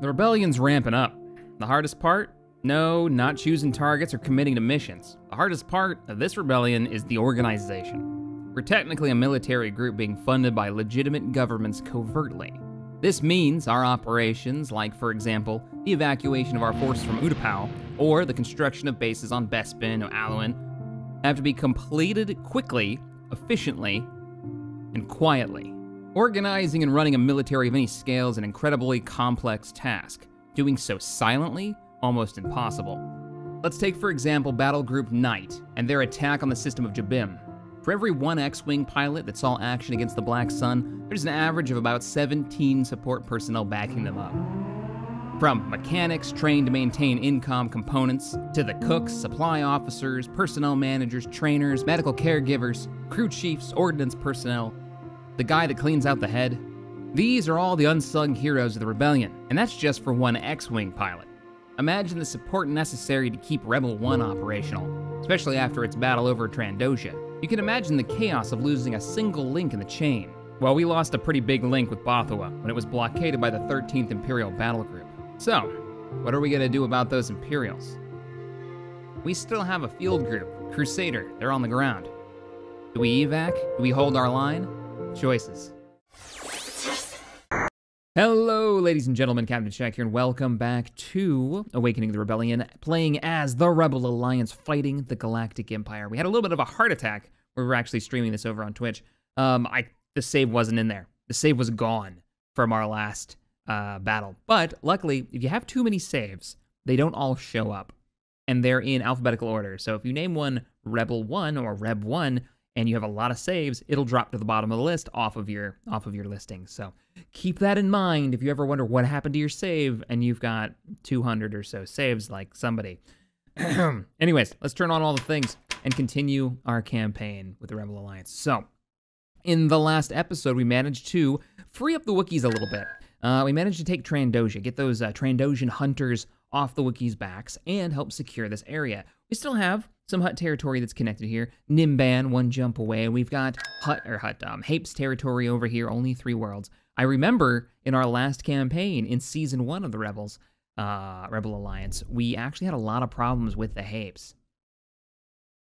The rebellion's ramping up. The hardest part? No, not choosing targets or committing to missions. The hardest part of this rebellion is the organization. We're technically a military group being funded by legitimate governments covertly. This means our operations, like for example, the evacuation of our forces from Utapau, or the construction of bases on Bespin or Alloy, have to be completed quickly, efficiently, and quietly. Organizing and running a military of any scale is an incredibly complex task. Doing so silently, almost impossible. Let's take, for example, Battle Group Knight and their attack on the system of Jabim. For every one X-Wing pilot that saw action against the Black Sun, there's an average of about 17 support personnel backing them up. From mechanics trained to maintain INCOM components, to the cooks, supply officers, personnel managers, trainers, medical caregivers, crew chiefs, ordnance personnel, the guy that cleans out the head. These are all the unsung heroes of the rebellion, and that's just for one X-Wing pilot. Imagine the support necessary to keep Rebel 1 operational, especially after its battle over Trandoshan. You can imagine the chaos of losing a single link in the chain. Well, we lost a pretty big link with Bothawui when it was blockaded by the 13th Imperial Battle Group. So, what are we gonna do about those Imperials? We still have a field group, Crusader, they're on the ground. Do we evac? Do we hold our line? Choices. Hello, ladies and gentlemen, Captain Shack here, and welcome back to Awakening the Rebellion, playing as the Rebel Alliance fighting the Galactic Empire. We had a little bit of a heart attack. We were actually streaming this over on Twitch. Um, I the save wasn't in there. The save was gone from our last uh, battle. But luckily, if you have too many saves, they don't all show up, and they're in alphabetical order. So if you name one Rebel One or Reb One, and you have a lot of saves, it'll drop to the bottom of the list off of your off of your listing. So keep that in mind if you ever wonder what happened to your save and you've got 200 or so saves like somebody. Anyways, let's turn on all the things and continue our campaign with the Rebel Alliance. So, in the last episode, we managed to free up the Wookiees a little bit. Uh, we managed to take Trandoshan, get those uh, hunters off the Wookiees' backs, and help secure this area. We still have some Hutt territory that's connected here. Nimban, one jump away. We've got Hut or Hutt, um, Hapes territory over here. Only three worlds. I remember in our last campaign in season one of the Rebels, uh, Rebel Alliance, we actually had a lot of problems with the Hapes.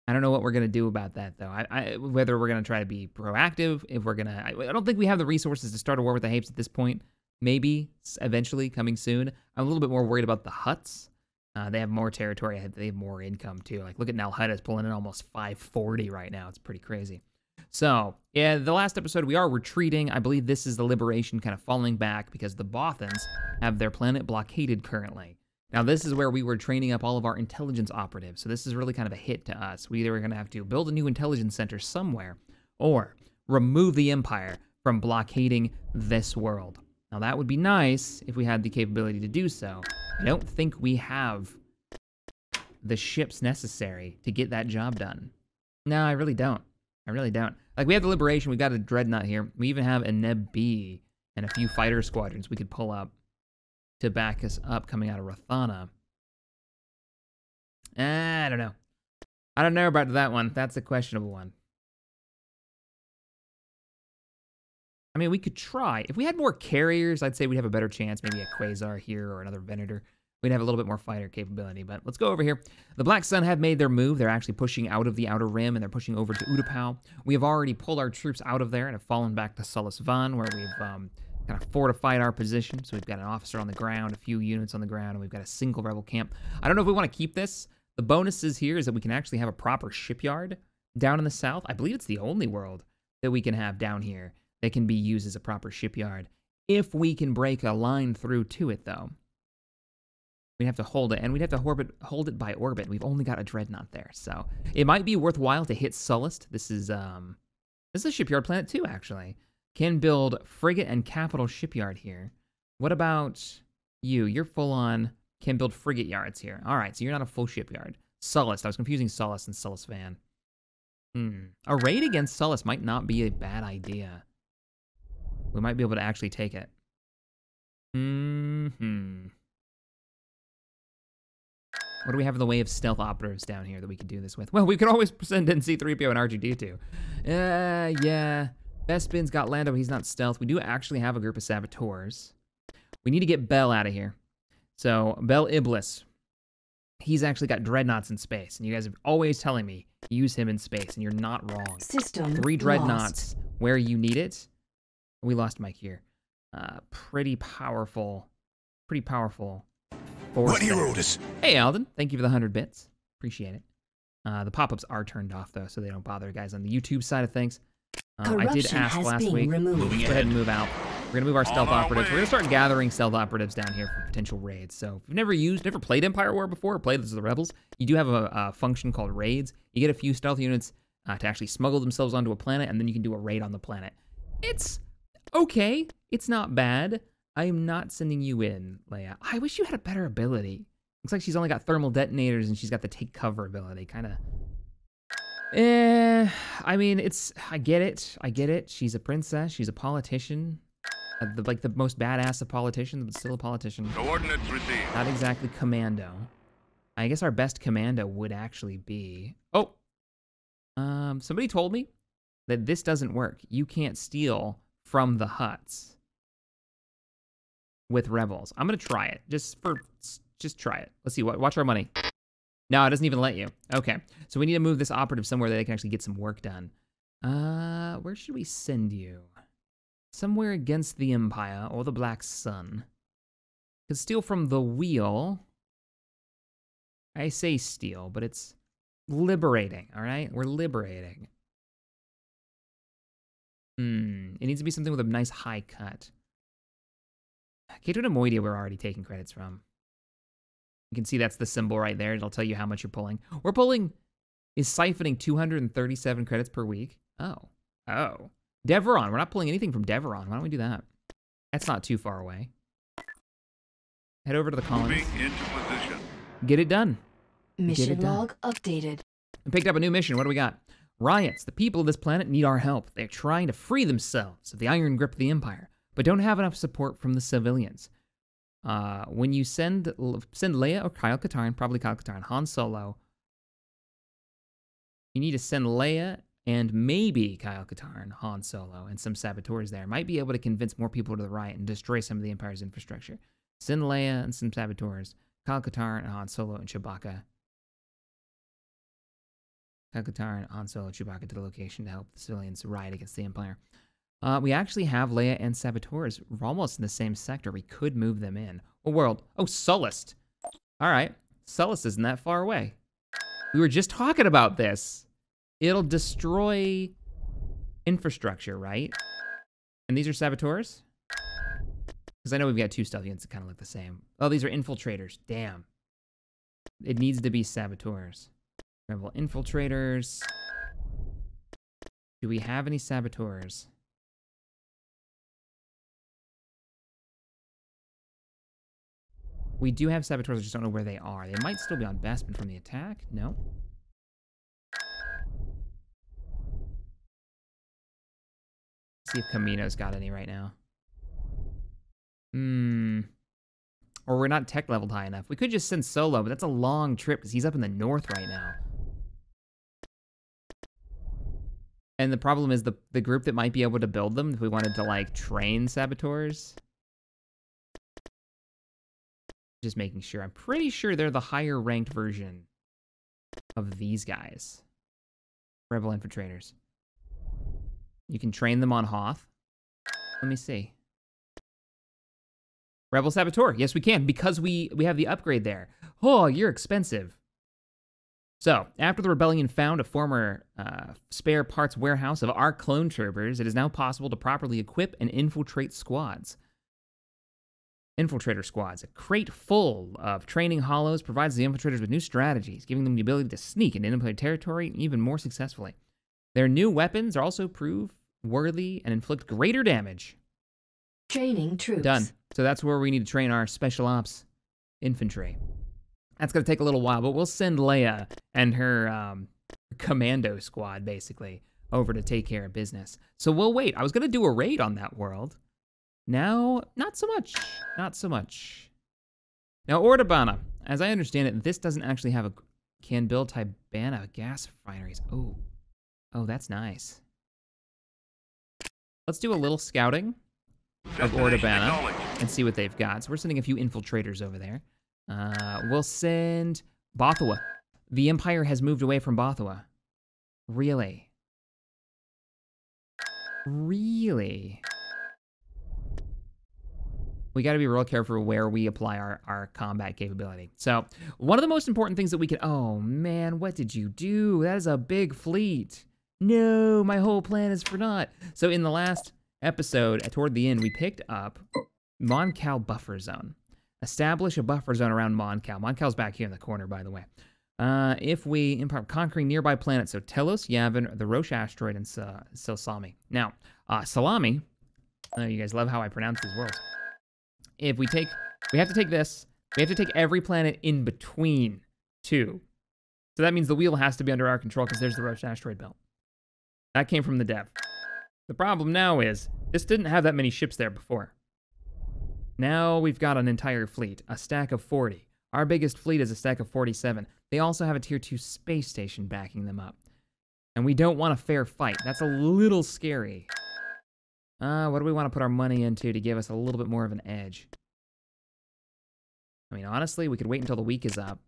I don't know what we're gonna do about that though. I, I whether we're gonna try to be proactive, if we're gonna, I, I don't think we have the resources to start a war with the Hapes at this point. Maybe eventually coming soon. I'm a little bit more worried about the Hutts uh, they have more territory. They have more income too. Like look at Nal Hutta pulling in almost 540 right now. It's pretty crazy. So yeah, the last episode we are retreating. I believe this is the liberation kind of falling back because the Bothans have their planet blockaded currently. Now this is where we were training up all of our intelligence operatives. So this is really kind of a hit to us. We either are going to have to build a new intelligence center somewhere or remove the Empire from blockading this world. Now that would be nice if we had the capability to do so. I don't think we have the ships necessary to get that job done. No, I really don't. I really don't. Like, we have the Liberation, we've got a Dreadnought here. We even have a Neb B and a few fighter squadrons we could pull up to back us up coming out of Rathana. Eh, I don't know. I don't know about that one. That's a questionable one. I mean, we could try. If we had more carriers, I'd say we'd have a better chance. Maybe a Quasar here or another Venator. We'd have a little bit more fighter capability. But let's go over here. The Black Sun have made their move. They're actually pushing out of the Outer Rim, and they're pushing over to Utapau. We have already pulled our troops out of there and have fallen back to Sluis Van, where we've um, kind of fortified our position. So we've got an officer on the ground, a few units on the ground, and we've got a single rebel camp. I don't know if we want to keep this. The bonuses here is that we can actually have a proper shipyard down in the south. I believe it's the only world that we can have down here that can be used as a proper shipyard. If we can break a line through to it, though, we'd have to hold it, and we'd have to orbit, hold it by orbit. We've only got a dreadnought there, so it might be worthwhile to hit Sullust. This is um, this is a shipyard planet too, actually. Can build frigate and capital shipyard here. What about you? You're full on can build frigate yards here. All right, so you're not a full shipyard. Sullust. I was confusing Sullust and Sluis Van. Hmm. A raid against Sullust might not be a bad idea. We might be able to actually take it. hmm What do we have in the way of stealth operatives down here that we could do this with? Well, we could always send in C-3PO and R2-D2. Uh, yeah. Bespin's got Lando, but he's not stealth. We do actually have a group of saboteurs. We need to get Bel out of here. So Bel Iblis, he's actually got dreadnoughts in space, and you guys are always telling me use him in space, and you're not wrong. System Three lost. dreadnoughts where you need it. We lost Mike here. Uh, pretty powerful, pretty powerful. What are your there. Hey, Alden. Thank you for the 100 bits. Appreciate it. Uh, the pop ups are turned off, though, so they don't bother guys on the YouTube side of things. Uh, I did Corruption ask has last been week. removed. Moving Go ahead ahead. and move out. We're going to move our stealth our operatives. We're going to start gathering stealth operatives down here for potential raids. So if you've never used, never played Empire War before, or played this as the Rebels, you do have a, a function called raids. You get a few stealth units uh, to actually smuggle themselves onto a planet, and then you can do a raid on the planet. It's okay. It's not bad. I am not sending you in, Leia. I wish you had a better ability. Looks like she's only got thermal detonators and she's got the take cover ability. Kind of. Eh, I mean, it's. I get it. I get it. She's a princess. She's a politician. Uh, the, like the most badass of politicians, but still a politician. Coordinates received. Not exactly commando. I guess our best commando would actually be. Oh, um, somebody told me that this doesn't work. You can't steal from the Hutts with rebels. I'm gonna try it just for just try it. Let's see. What? Watch our money. No, it doesn't even let you. Okay, so we need to move this operative somewhere that they can actually get some work done. Uh, where should we send you? Somewhere against the Empire or the Black Sun. Could steal from the wheel. I say steal, but it's liberating, all right? We're liberating. Hmm, it needs to be something with a nice high cut. Cato Neimoidia we're already taking credits from. You can see that's the symbol right there. It'll tell you how much you're pulling. We're pulling, is siphoning 237 credits per week. Oh, oh. Devaron, we're not pulling anything from Devaron. Why don't we do that? That's not too far away. Head over to the colonies. Into position. Get it done. Mission done. log updated. We picked up a new mission. What do we got? Riots. The people of this planet need our help. They're trying to free themselves of the iron grip of the Empire, but don't have enough support from the civilians. Uh, when you send send Leia or Kyle Katarn, probably Kyle Katarn, Han Solo, you need to send Leia and maybe Kyle Katarn, Han Solo, and some saboteurs there. Might be able to convince more people to the riot and destroy some of the Empire's infrastructure. Send Leia and some saboteurs, Kyle Katarn and Han Solo and Chewbacca Kakatar and Han Solo Chewbacca to the location to help the civilians riot against the Empire. Uh, we actually have Leia and Saboteurs We're almost in the same sector. We could move them in. What world? Oh, Sullust. All right. Sullust isn't that far away. We were just talking about this. It'll destroy infrastructure, right? And these are Saboteurs? Because I know we've got two stealth units that kind of look the same. Oh, these are infiltrators. Damn. It needs to be Saboteurs. Rebel infiltrators. Do we have any saboteurs? We do have saboteurs, I just don't know where they are. They might still be on Bespin from the attack. No. See if Camino's got any right now. Hmm. Or we're not tech leveled high enough. We could just send Solo, but that's a long trip because he's up in the north right now. And the problem is the the group that might be able to build them if we wanted to like train saboteurs. Just making sure. I'm pretty sure they're the higher ranked version of these guys. Rebel infiltrators. You can train them on Hoth. Let me see. Rebel Saboteur. Yes, we can because we we have the upgrade there. Oh, you're expensive. So, after the rebellion found a former uh, spare parts warehouse of our clone troopers, it is now possible to properly equip and infiltrate squads. Infiltrator squads. A crate full of training holos provides the infiltrators with new strategies, giving them the ability to sneak into enemy territory even more successfully. Their new weapons are also prove worthy and inflict greater damage. Training troops. Done. So that's where we need to train our special ops infantry. That's going to take a little while, but we'll send Leia and her um, commando squad basically over to take care of business. So we'll wait. I was going to do a raid on that world. Now, not so much. Not so much. Now, Ordabana, as I understand it, this doesn't actually have a can build Tibanna gas refineries. Oh, oh, that's nice. Let's do a little scouting of Ordabana and see what they've got. So we're sending a few infiltrators over there. Uh, we'll send Bothawui. The Empire has moved away from Bothawui. Really? Really? We got to be real careful where we apply our, our combat capability. So, one of the most important things that we can. Oh man, what did you do? That is a big fleet. No, my whole plan is for naught. So, in the last episode, toward the end, we picked up Mon Cal buffer zone. Establish a buffer zone around Mon Cal. Mon Cal's back here in the corner, by the way. Uh, if we empire conquering nearby planets, so Telos, Yavin, the Roche asteroid, and Silsami. Now, uh, Salami, uh, you guys love how I pronounce these words. If we take, we have to take this, we have to take every planet in between two. So that means the wheel has to be under our control because there's the Roche asteroid belt. That came from the dev. The problem now is, this didn't have that many ships there before. Now we've got an entire fleet, a stack of 40. Our biggest fleet is a stack of 47. They also have a tier 2 space station backing them up. And we don't want a fair fight. That's a little scary. Uh, what do we want to put our money into to give us a little bit more of an edge? I mean, honestly, we could wait until the week is up,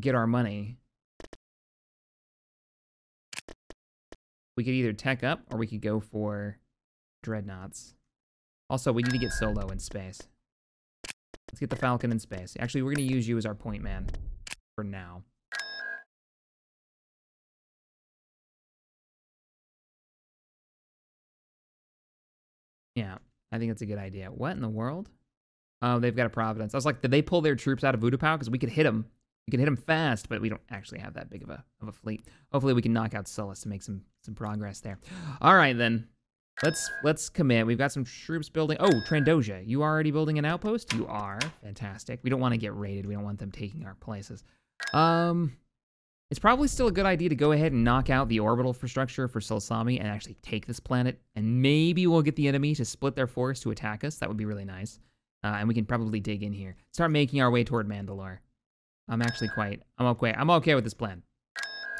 get our money. We could either tech up or we could go for dreadnoughts. Also, we need to get Solo in space. Let's get the Falcon in space. Actually, we're going to use you as our point man for now. Yeah, I think that's a good idea. What in the world? Oh, they've got a Providence. I was like, did they pull their troops out of Utapau? Because we could hit them. We could hit them fast, but we don't actually have that big of a of a fleet. Hopefully, we can knock out Sullust to make some some progress there. All right, then. Let's let's commit. We've got some troops building. Oh, Trandosha, you already building an outpost? You are. Fantastic. We don't want to get raided. We don't want them taking our places. Um, it's probably still a good idea to go ahead and knock out the orbital infrastructure for Silsami and actually take this planet. And maybe we'll get the enemy to split their force to attack us. That would be really nice. Uh, and we can probably dig in here. Start making our way toward Mandalore. I'm actually quite... I'm okay. I'm okay with this plan.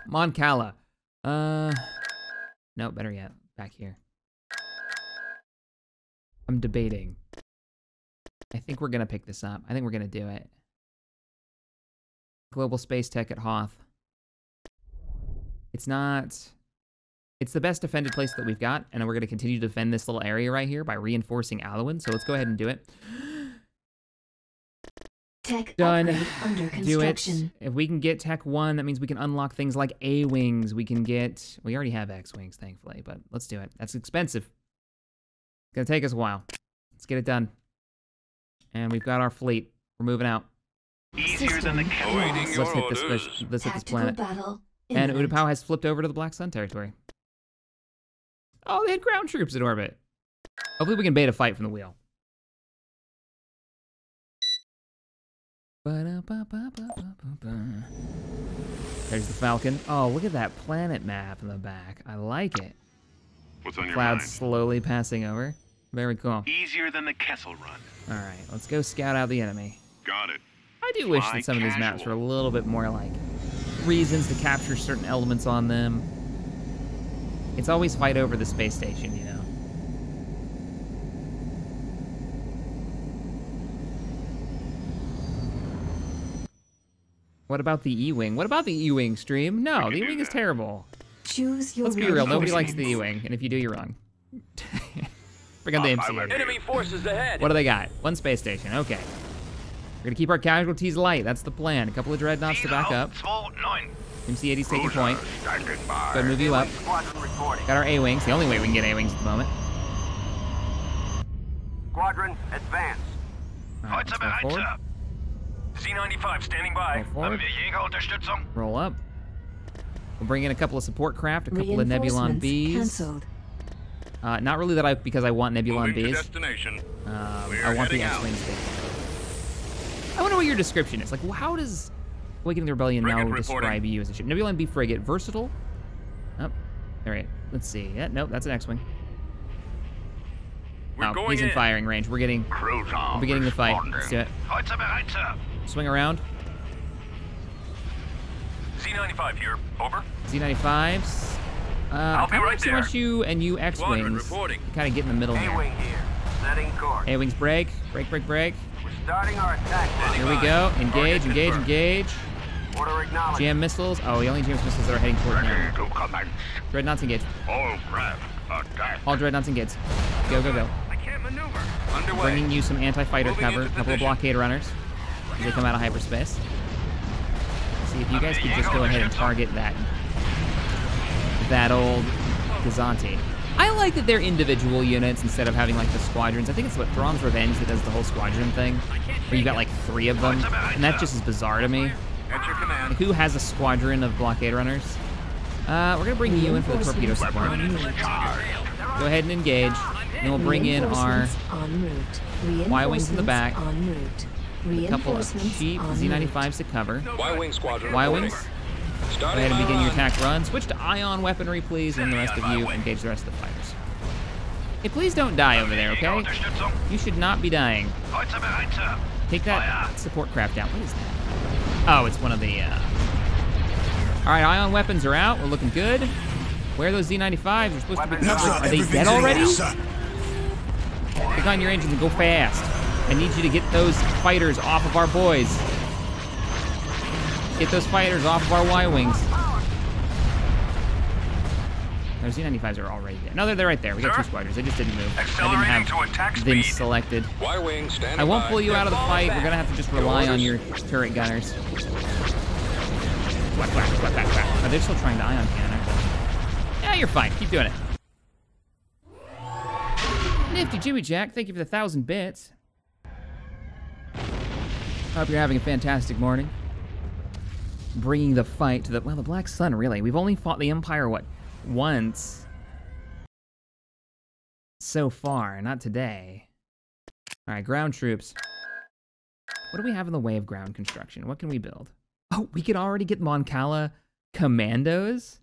Mon Cala. Uh... No, better yet. Back here. I'm debating. I think we're going to pick this up. I think we're going to do it. Global Space Tech at Hoth. It's not... It's the best defended place that we've got, and we're going to continue to defend this little area right here by reinforcing Alloin, so let's go ahead and do it. Tech Done. Do it. If we can get Tech 1, that means we can unlock things like A-Wings. We can get... We already have X-Wings, thankfully, but let's do it. That's expensive. It's going to take us a while. Let's get it done. And we've got our fleet. We're moving out. Easier than the System Awaiting lost. your Let's hit this, orders. let's, let's hit this planet. battle. And imminent. Utapau has flipped over to the Black Sun territory. Oh, they had ground troops in orbit. Hopefully we can bait a fight from the wheel. There's the Falcon. Oh, look at that planet map in the back. I like it. What's on your Clouds mind? slowly passing over. Very cool. Easier than the Kessel Run. All right, let's go scout out the enemy. Got it. I do wish that some of these maps were a little bit more like reasons to capture certain elements on them. It's always fight over the space station, you know. What about the E-Wing? What about the E-Wing stream? No, the E-Wing is terrible. Choose your Let's be real, nobody likes the. E-Wing, and if you do, you're wrong. Bring on the Off MC. Enemy forces ahead. What do they got? One space station. Okay. We're gonna keep our casualties light. That's the plan. A couple of dreadnoughts to back up. MC-80's taking point. Standing Go move you up. Got our A-wings. The only way we can get A-wings at the moment. Squadron, advance. All right, let's go forward. Z95 standing by. Go forward. Jägerunterstützung. Roll up. We'll bring in a couple of support craft, a couple of Nebulon Reinforcements Bs. Cancelled. Uh, not really that I because I want Nebulon Moving to Bs. destination. Um, We're I want the heading out. X-wings. big. I wonder what your description is. Like, how does Awakening the Rebellion Frigate now reporting. describe you as a ship? Nebulon B frigate, versatile. Oh, all right. Let's see. Yeah, nope, that's an X-wing. We're oh, going he's in in. firing range. We're getting, Cruiser we're beginning the fight. Let's do it. Heute bereit, sir. Swing around. Z95 here. Over. Z95s. Uh, I'll be right there. much you and you X-wings kind of get in the middle here. A-Wing here. Setting course. A-wings break, break, break, break. We're Starting our attack. Here we go. Engage, engage, engage. Order acknowledged. Jam missiles. Oh, he only jams missiles that are heading toward him. to commence. Dreadnoughts engage. All craft attack. All dreadnoughts engage. Go, go, go. I can't maneuver. Underway. Bringing you some anti-fighter cover. A couple of blockade runners. As they come out of hyperspace. See if you guys could just go ahead and target that that old Gozanti. I like that they're individual units instead of having like the squadrons. I think it's what Thrawn's Revenge that does the whole squadron thing, where you got like three of them, and that just is bizarre to me. At your command. Like, who has a squadron of blockade runners? Uh, we're gonna bring you in for the torpedo support. Reinforcements en route. Go ahead and engage. and we'll bring in our Reinforcements en route. Y-wings in the back. Reinforcements En route. couple of Reinforcements cheap en. Z95s to cover. Y-wing squadron. Y-wings. Go ahead and begin your attack run. Switch to ion weaponry, please, and the rest of you engage the rest of the fighters. Hey, please don't die over there, okay? You should not be dying. Heute bereit, Sir. Take that support craft down. What is that? Oh, it's one of the. Uh... All right, ion weapons are out. We're looking good. Where are those Z95s? You're supposed to be No. Are they dead already? Pick on your engines and go fast. I need you to get those fighters off of our boys. Get those fighters off of our Y-wings. Our Z95s are already there. No, they're, they're right there. We got two squadrons. They just didn't move. I didn't to have attack them selected. I won't pull you out of the fight. We're gonna have to just rely on your turret gunners. Whack, whack, whack, whack, whack. Oh, they're still trying to ion cannon? Yeah, you're fine. Keep doing it. Nifty Jimmy Jack, thank you for the thousand bits. Hope you're having a fantastic morning. Bringing the fight to the well, the Black Sun. Really, we've only fought the Empire what once so far, not today. All right, ground troops. What do we have in the way of ground construction? What can we build? Oh, we could already get Mon Cala commandos.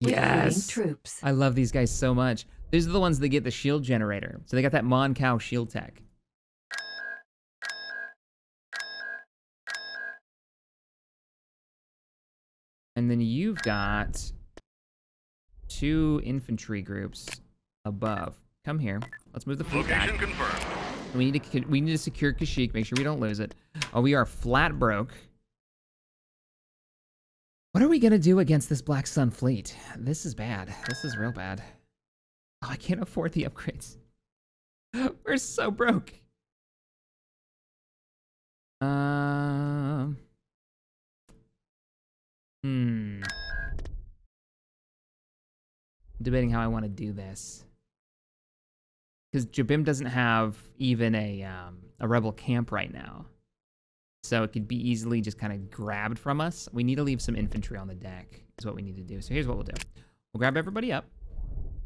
Yes. troops. I love these guys so much. These are the ones that get the shield generator. So they got that Mon Cal shield tech. And then you've got two infantry groups above. Come here. Let's move the fleet back. Location confirmed. We need to we need to secure Kashyyyk. Make sure we don't lose it. Oh, we are flat broke. What are we gonna do against this Black Sun fleet? This is bad. This is real bad. Oh, I can't afford the upgrades. We're so broke. Um. Hmm. Debating how I want to do this because Jabim doesn't have even a um, a rebel camp right now, so it could be easily just kind of grabbed from us. We need to leave some infantry on the deck. Is what we need to do. So here's what we'll do: we'll grab everybody up,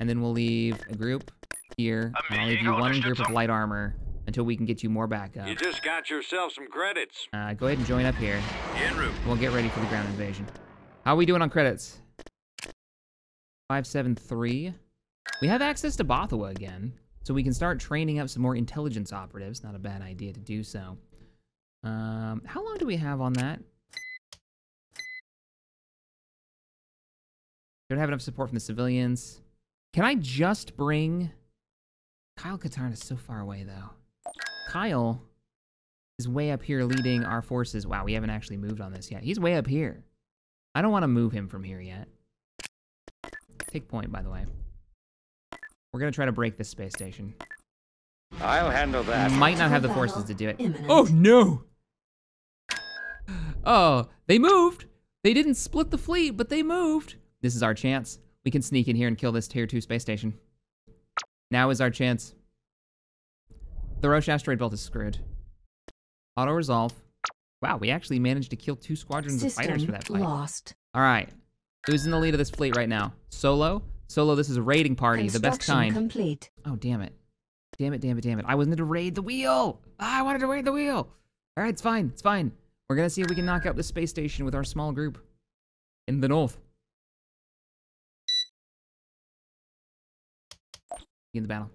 and then we'll leave a group here. And I'll leave you one group of light armor until we can get you more backup. You just got yourself some credits. Uh, go ahead and join up here. En route. We'll get ready for the ground invasion. How are we doing on credits? 573. We have access to Bothawui again, so we can start training up some more intelligence operatives. Not a bad idea to do so. Um, how long do we have on that? Don't have enough support from the civilians. Can I just bring... Kyle Katarn is so far away, though. Kyle is way up here leading our forces. Wow, we haven't actually moved on this yet. He's way up here. I don't want to move him from here yet. Take point, by the way. We're going to try to break this space station. I'll handle that. Might not have the forces to do it. imminent. Oh, no! Oh, they moved! They didn't split the fleet, but they moved! This is our chance. We can sneak in here and kill this Tier 2 space station. Now is our chance. The Roche asteroid belt is screwed. Auto resolve. Wow, we actually managed to kill two squadrons of fighters for System that fight. lost. All right. Who's in the lead of this fleet right now? Solo? Solo, this is a raiding party, the best kind. complete. Oh, damn it. Damn it, damn it, damn it. I wanted to raid the wheel. Ah, I wanted to raid the wheel. All right, it's fine. It's fine. We're going to see if we can knock out the space station with our small group in the north. In the battle.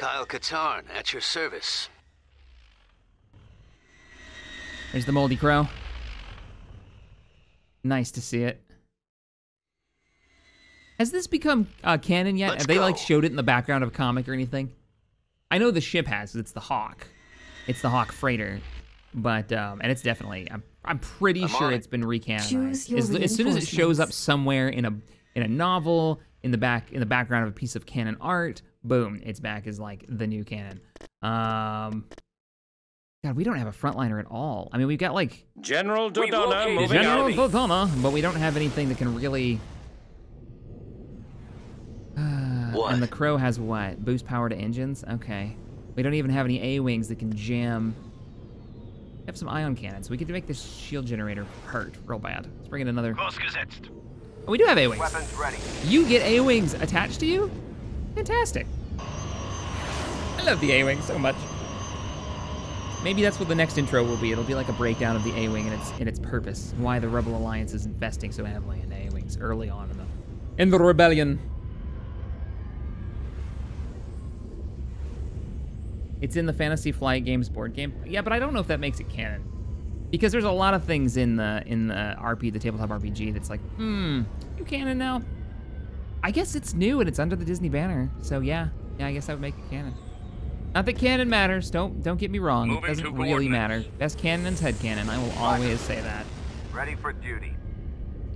Kyle Katarn, at your service. There's the moldy crow. Nice to see it. Has this become uh, canon yet? Let's Have they like showed it in the background of a comic or anything? I know the ship has. It's the Hawk. It's the Hawk freighter, but um, and it's definitely. I'm I'm pretty sure on it. it's been recanonized. Choose your As, as soon as it shows up somewhere in a in a novel in the back in the background of a piece of canon art, boom, it's back as like the new canon. Um, God, we don't have a frontliner at all. I mean, we've got like General We've Dodonna located moving General out. Dodonna, but we don't have anything that can really. What? And the Crow has what? Boost power to engines? Okay. We don't even have any A-Wings that can jam. We have some ion cannons. We could make this shield generator hurt real bad. Let's bring in another. Oh, we do have A-Wings. Weapons ready. You get A-Wings attached to you? Fantastic. I love the A-Wing so much. Maybe that's what the next intro will be. It'll be like a breakdown of the A-Wing and its and its purpose, why the Rebel Alliance is investing so heavily in A-Wings early on in the in the rebellion. It's in the Fantasy Flight Games board game. Yeah, but I don't know if that makes it canon. Because there's a lot of things in the in the RP, the tabletop RPG, that's like, hmm, you canon now. I guess it's new and it's under the Disney banner. So yeah, yeah, I guess that would make it canon. Not that canon matters. Don't don't get me wrong. Moving it doesn't really matter. coordinates. Best canon's head canon. I will always say that. Ready for duty.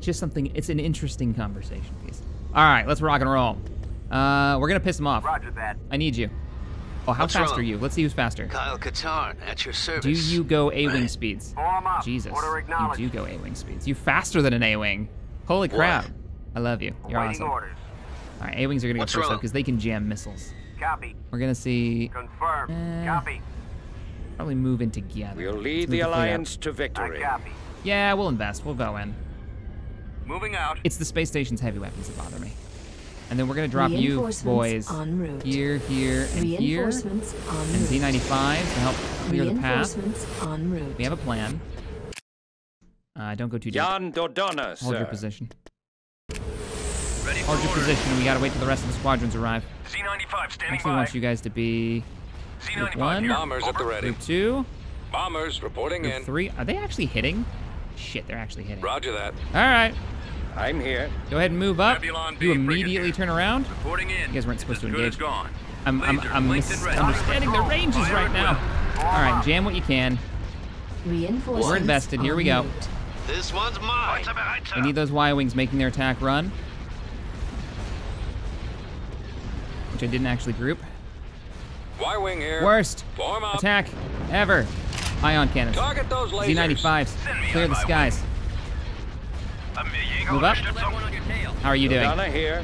Just something. It's an interesting conversation piece. All right, let's rock and roll. Uh, we're gonna piss him off. Roger that. I need you. Oh, how What's fast wrong? are you? Let's see who's faster. Kyle Katarn, at your service. Do you go A-wing speeds? Form up. Jesus, Order you do go A-wing speeds. You faster than an A-wing. Holy crap! What? I love you. You're Awaiting awesome. orders. All right, A-wings are gonna go What's first though because they can jam missiles. Copy. We're gonna see Confirmed. Eh. Copy. probably move in together. We'll lead the alliance to Uh, Uh, victory. I copy. Yeah, we'll invest. We'll go in. Moving out. It's the space station's heavy weapons that bother me. And then we're gonna drop you boys en route. here, here, and here, Reinforcements en and. Z95s to help clear the path. Reinforcements en route. We have a plan. Uh, don't go too deep. Jan Dodonna, Hold sir. your position. Ready for Hold your position. We gotta wait till the rest of the squadrons arrive. Z95 standing Actually, by. want you guys to be Group Z95 one. Bombers at the ready. group two, Bombers reporting group in. three. Are they actually hitting? Shit, they're actually hitting. Roger that. right, I'm here. go ahead and move up. Nebulon You B, bring it immediately turn around. Reporting in. You guys weren't supposed to As good engage. gone. I'm, I'm, I'm linked and misunderstanding the ranges Fire right now. All right, jam what you can. Reinforcements We're invested. Here we go. This one's mine. We need those Y-wings making their attack run, which I didn't actually group. Y-wing here. Worst Form up. attack ever. Ion cannons. Target those lasers. Z95s. Clear the skies. Move up. How are you doing? Dodonna here.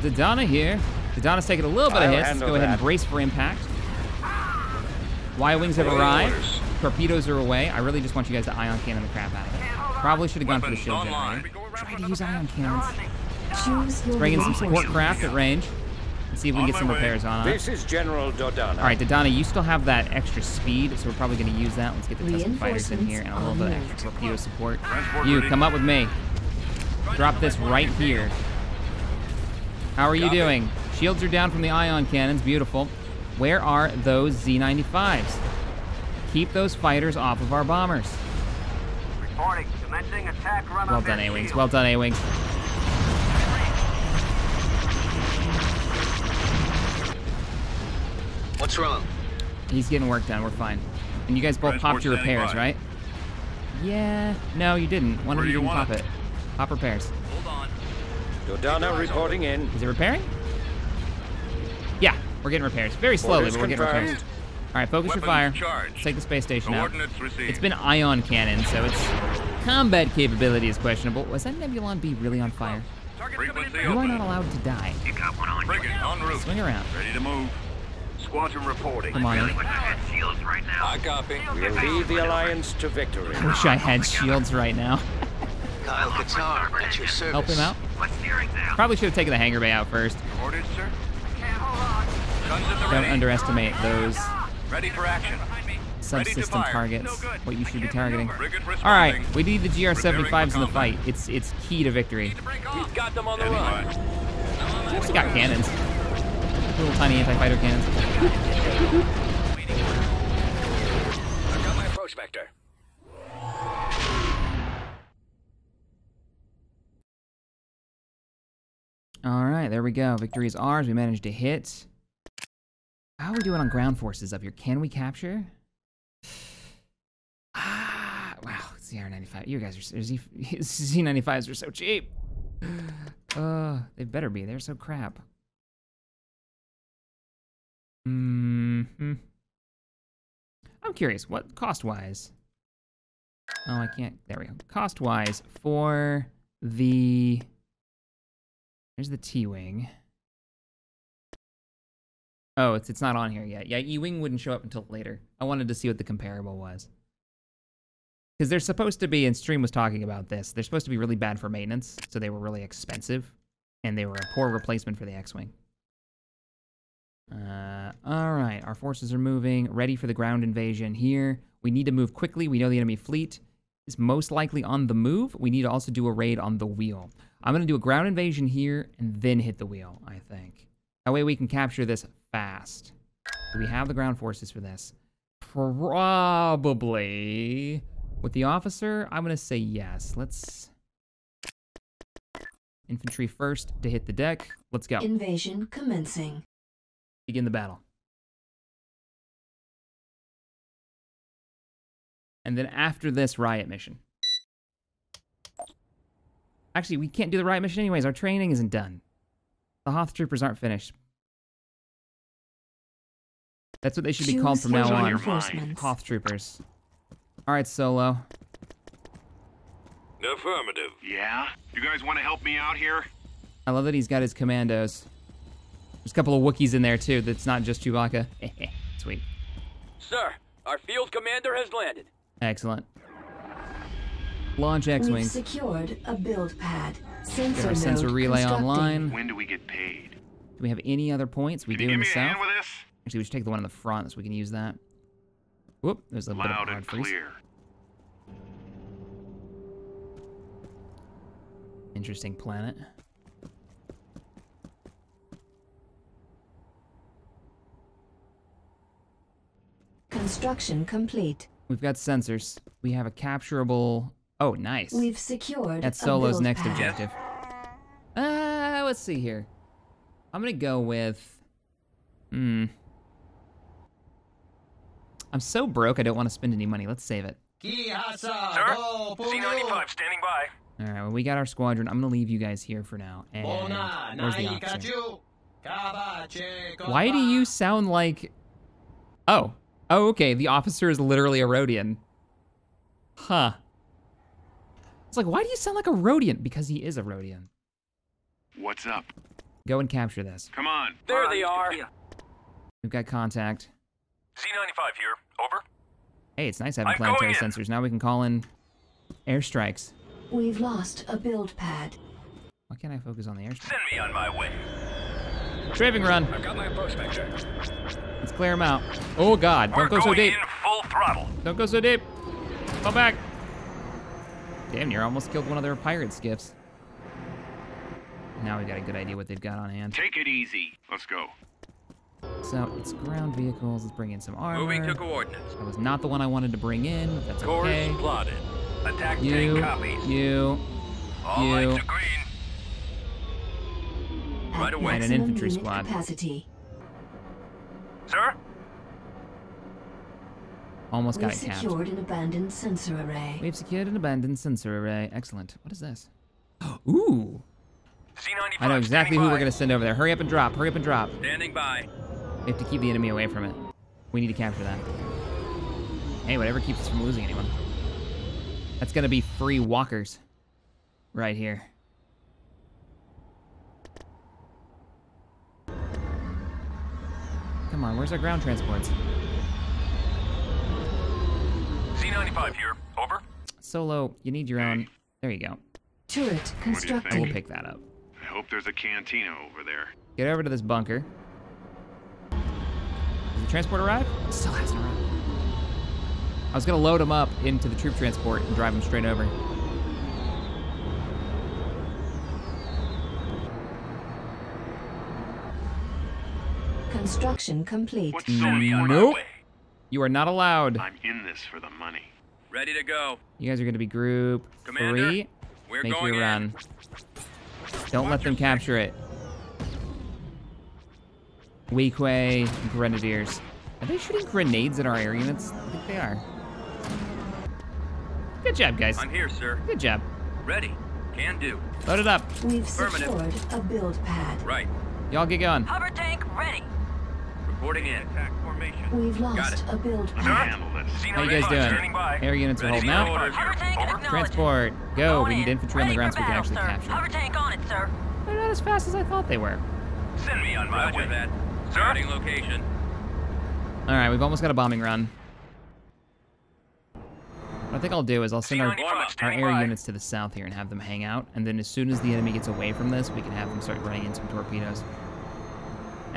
Dodonna here. Dodonna's taking a little bit of I'll hits. Let's go ahead and brace for impact. Y-wings have arrived. orders. Torpedoes are away. I really just want you guys to ion cannon the crap out of it. Probably should have gone for the shield online. generator. Try to use ion cannons. Choose your Bring in some support craft at range. And see if we can get some way. repairs on it. This is General Dodonna. All right, Dodonna, you still have that extra speed, so we're probably going to use that. Let's get the Tusken fighters in here and a little bit of extra torpedo support. Transport You, ready. come up with me. Drop this right here. How are you Copy. doing? Shields are down from the ion cannons. Beautiful. Where are those Z95s? Keep those fighters off of our bombers. Reporting. Commencing attack run Well on done, their A-Wings. Well done, A-Wings. What's wrong? He's getting work done. We're fine. And you guys both Transport popped your repairs, by. right? Yeah. No, you didn't. One Where of you you didn't want pop it? it. Pop repairs. Hold on. Dodonna reporting in. Is it repairing? Yeah, we're getting repairs. Very slowly, Orders but we're getting repairs. All right, focus your fire. charged. Let's take the space station out. Received. It's been ion cannon, so its combat capability is questionable. Was that Nebulon B really on fire? Frequency You are not allowed to die. You got one on Frigate en route. Swing around. Ready to move. Squadron reporting. Come on. shields right now. I copy. We'll lead the alliance to victory. I wish I had shields right now. Kyle Katarn, at your service. Help him out. What steering's out? Probably should have taken the hangar bay out first. Ordered, sir. Guns at the Don't underestimate those Ready for action. Subsystem fire. targets. No. What you should be targeting. All right, we need the GR75s in the fight. It's it's key to victory. He's got them on the Standing run. by. It's got cannons. Little tiny anti-fighter cannons. I've got my approach vector. All right, there we go. Victory is ours. We managed to hit. How are we doing on ground forces up here? Can we capture? Ah, wow, ZR95. You guys are Z, Z95s are so cheap. Uh, they better be. They're so crap. Hmm. I'm curious. What cost wise? Oh, I can't. There we go. Cost wise for the. There's the T wing. Oh, it's it's not on here yet. Yeah, E wing wouldn't show up until later. I wanted to see what the comparable was. Because they're supposed to be, and Stream was talking about this, they're supposed to be really bad for maintenance, so they were really expensive, and they were a poor replacement for the X-Wing. Uh, alright, our forces are moving, ready for the ground invasion here. We need to move quickly, we know the enemy fleet is most likely on the move. We need to also do a raid on the wheel. I'm going to do a ground invasion here, and then hit the wheel, I think. That way we can capture this fast. Do we have the ground forces for this? Probably. With the officer, I'm going to say yes. Let's... Infantry first to hit the deck. Let's go. Invasion commencing. Begin the battle. And then after this, riot mission. Actually, we can't do the riot mission anyways. Our training isn't done. The Hoth troopers aren't finished. That's what they should be Choose called from now on. Hoth troopers. All right, Solo. Affirmative. Yeah? You guys want to help me out here? I love that he's got his commandos. There's a couple of Wookiees in there too. That's not just Chewbacca. Sweet. Sir, our field commander has landed. Excellent. Launch We've X-wings. secured a build pad. Sensor our sensor node relay online. When do we get paid? Do we have any other points? We Can do you in the me a south. hand with this? Actually, we should take the one in the front so we can use that. Whoop, there's a bit of a Loud hard and freeze. clear. Interesting planet. Construction complete. We've got sensors. We have a capturable. Oh, nice. We've secured That's Solo's next pad. objective. Uh, let's see here. I'm gonna go with. Hmm. I'm so broke. I don't want to spend any money. Let's save it. Sir, Z95 standing by. All right. Well, we got our squadron. I'm gonna leave you guys here for now. And where's the officer? Why do you sound like? Oh. Oh, okay. The officer is literally a Rodian. Huh. It's like, why do you sound like a Rodian? Because he is a Rodian. What's up? Go and capture this. Come on. There they are. We've got contact. Z95 here. Over. Hey, it's nice having I'm planetary sensors. Now we can call in airstrikes. We've lost a build pad. Why can't I focus on the airstrike? Send me on my way. Strafing run. I've got my approach vector. Let's clear him out. Oh God! We're Don't go so deep. full throttle. Don't go so deep. Come back. Damn, you almost killed one of their pirate skiffs. Now we got a good idea what they've got on hand. Take it easy. Let's go. So it's ground vehicles. Let's bring in some armor. Moving to coordinates. That was not the one I wanted to bring in. but That's Course okay. plotted. Attack You, tank copies. you, All you. lights are green. Right away. And an maximum infantry unit squad. capacity. Sir? almost got We've it capped. secured an abandoned sensor array. We've secured an abandoned sensor array. Excellent. What is this? Ooh. Z95 I know exactly who by. we're going to send over there. Hurry up and drop. Hurry up and drop. Standing by. We have to keep the enemy away from it. We need to capture that. Hey, whatever keeps us from losing anyone. That's going to be free walkers. Right here. Come on, where's our ground transports? Z95 here. Over. Solo, you need your own. There you go. Turret What do constructed. We'll pick that up. I hope there's a cantina over there. Get over to this bunker. Did the transport arrive? It still hasn't arrived. I was gonna load him up into the troop transport and drive him straight over. Construction complete. What's so Send me on important? my Nope. way. You are not allowed. I'm in this for the money. Ready to go. You guys are gonna be group Commander, three. We're Make going your in. run. Don't let them capture it. Weequay Grenadiers. Are they shooting grenades at our air units? I think they are. Good job, guys. I'm here, sir. Good job. Ready. Can do. Load it up. We've Affirmative. secured a build pad. Right. Y'all get going. Hover tank ready. Reporting in. Attack formation. We've lost a build Let's pad. How you guys doing? Air units are holding for out. orders. Hover tank Over. acknowledged. Transport. Go. Going We need in. infantry on the ground so we can battle, actually sir. capture. Hover tank on it, sir. They're not as fast as I thought they were. Send me on my Roger way. that. Starting location. All right, we've almost got a bombing run. What I think I'll do is I'll send our, our air units to the south here and have them hang out, and then as soon as the enemy gets away from this, we can have them start running in some torpedoes.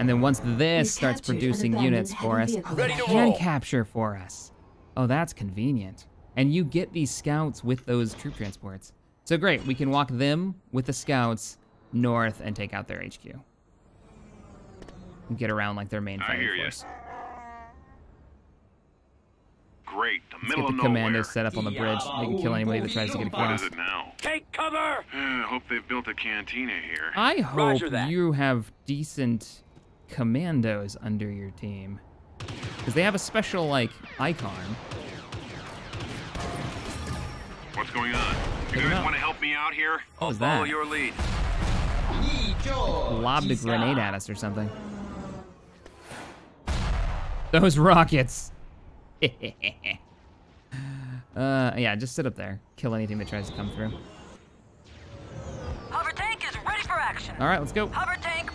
And then once this We've starts producing units for us, vehicle. they can capture for us. Oh, that's convenient. And you get these scouts with those troop transports. So great, we can walk them with the scouts north and take out their HQ. And get around like their main I fighting hear ya. force. Great, the Let's middle get of the nowhere. commandos set up on the bridge. They can kill anybody that tries to get What across. is it now? Take cover! Uh, hope they've built a cantina here. I hope Roger you have decent commandos under your team. Because they have a special, like, icon. What's going on? You guys want to help me out here? What I'll was follow that? your lead. Lobbed a grenade at us or something. Those rockets. uh, yeah, just sit up there. Kill anything that tries to come through. Hover tank is ready for action. All right, let's go. Hover tank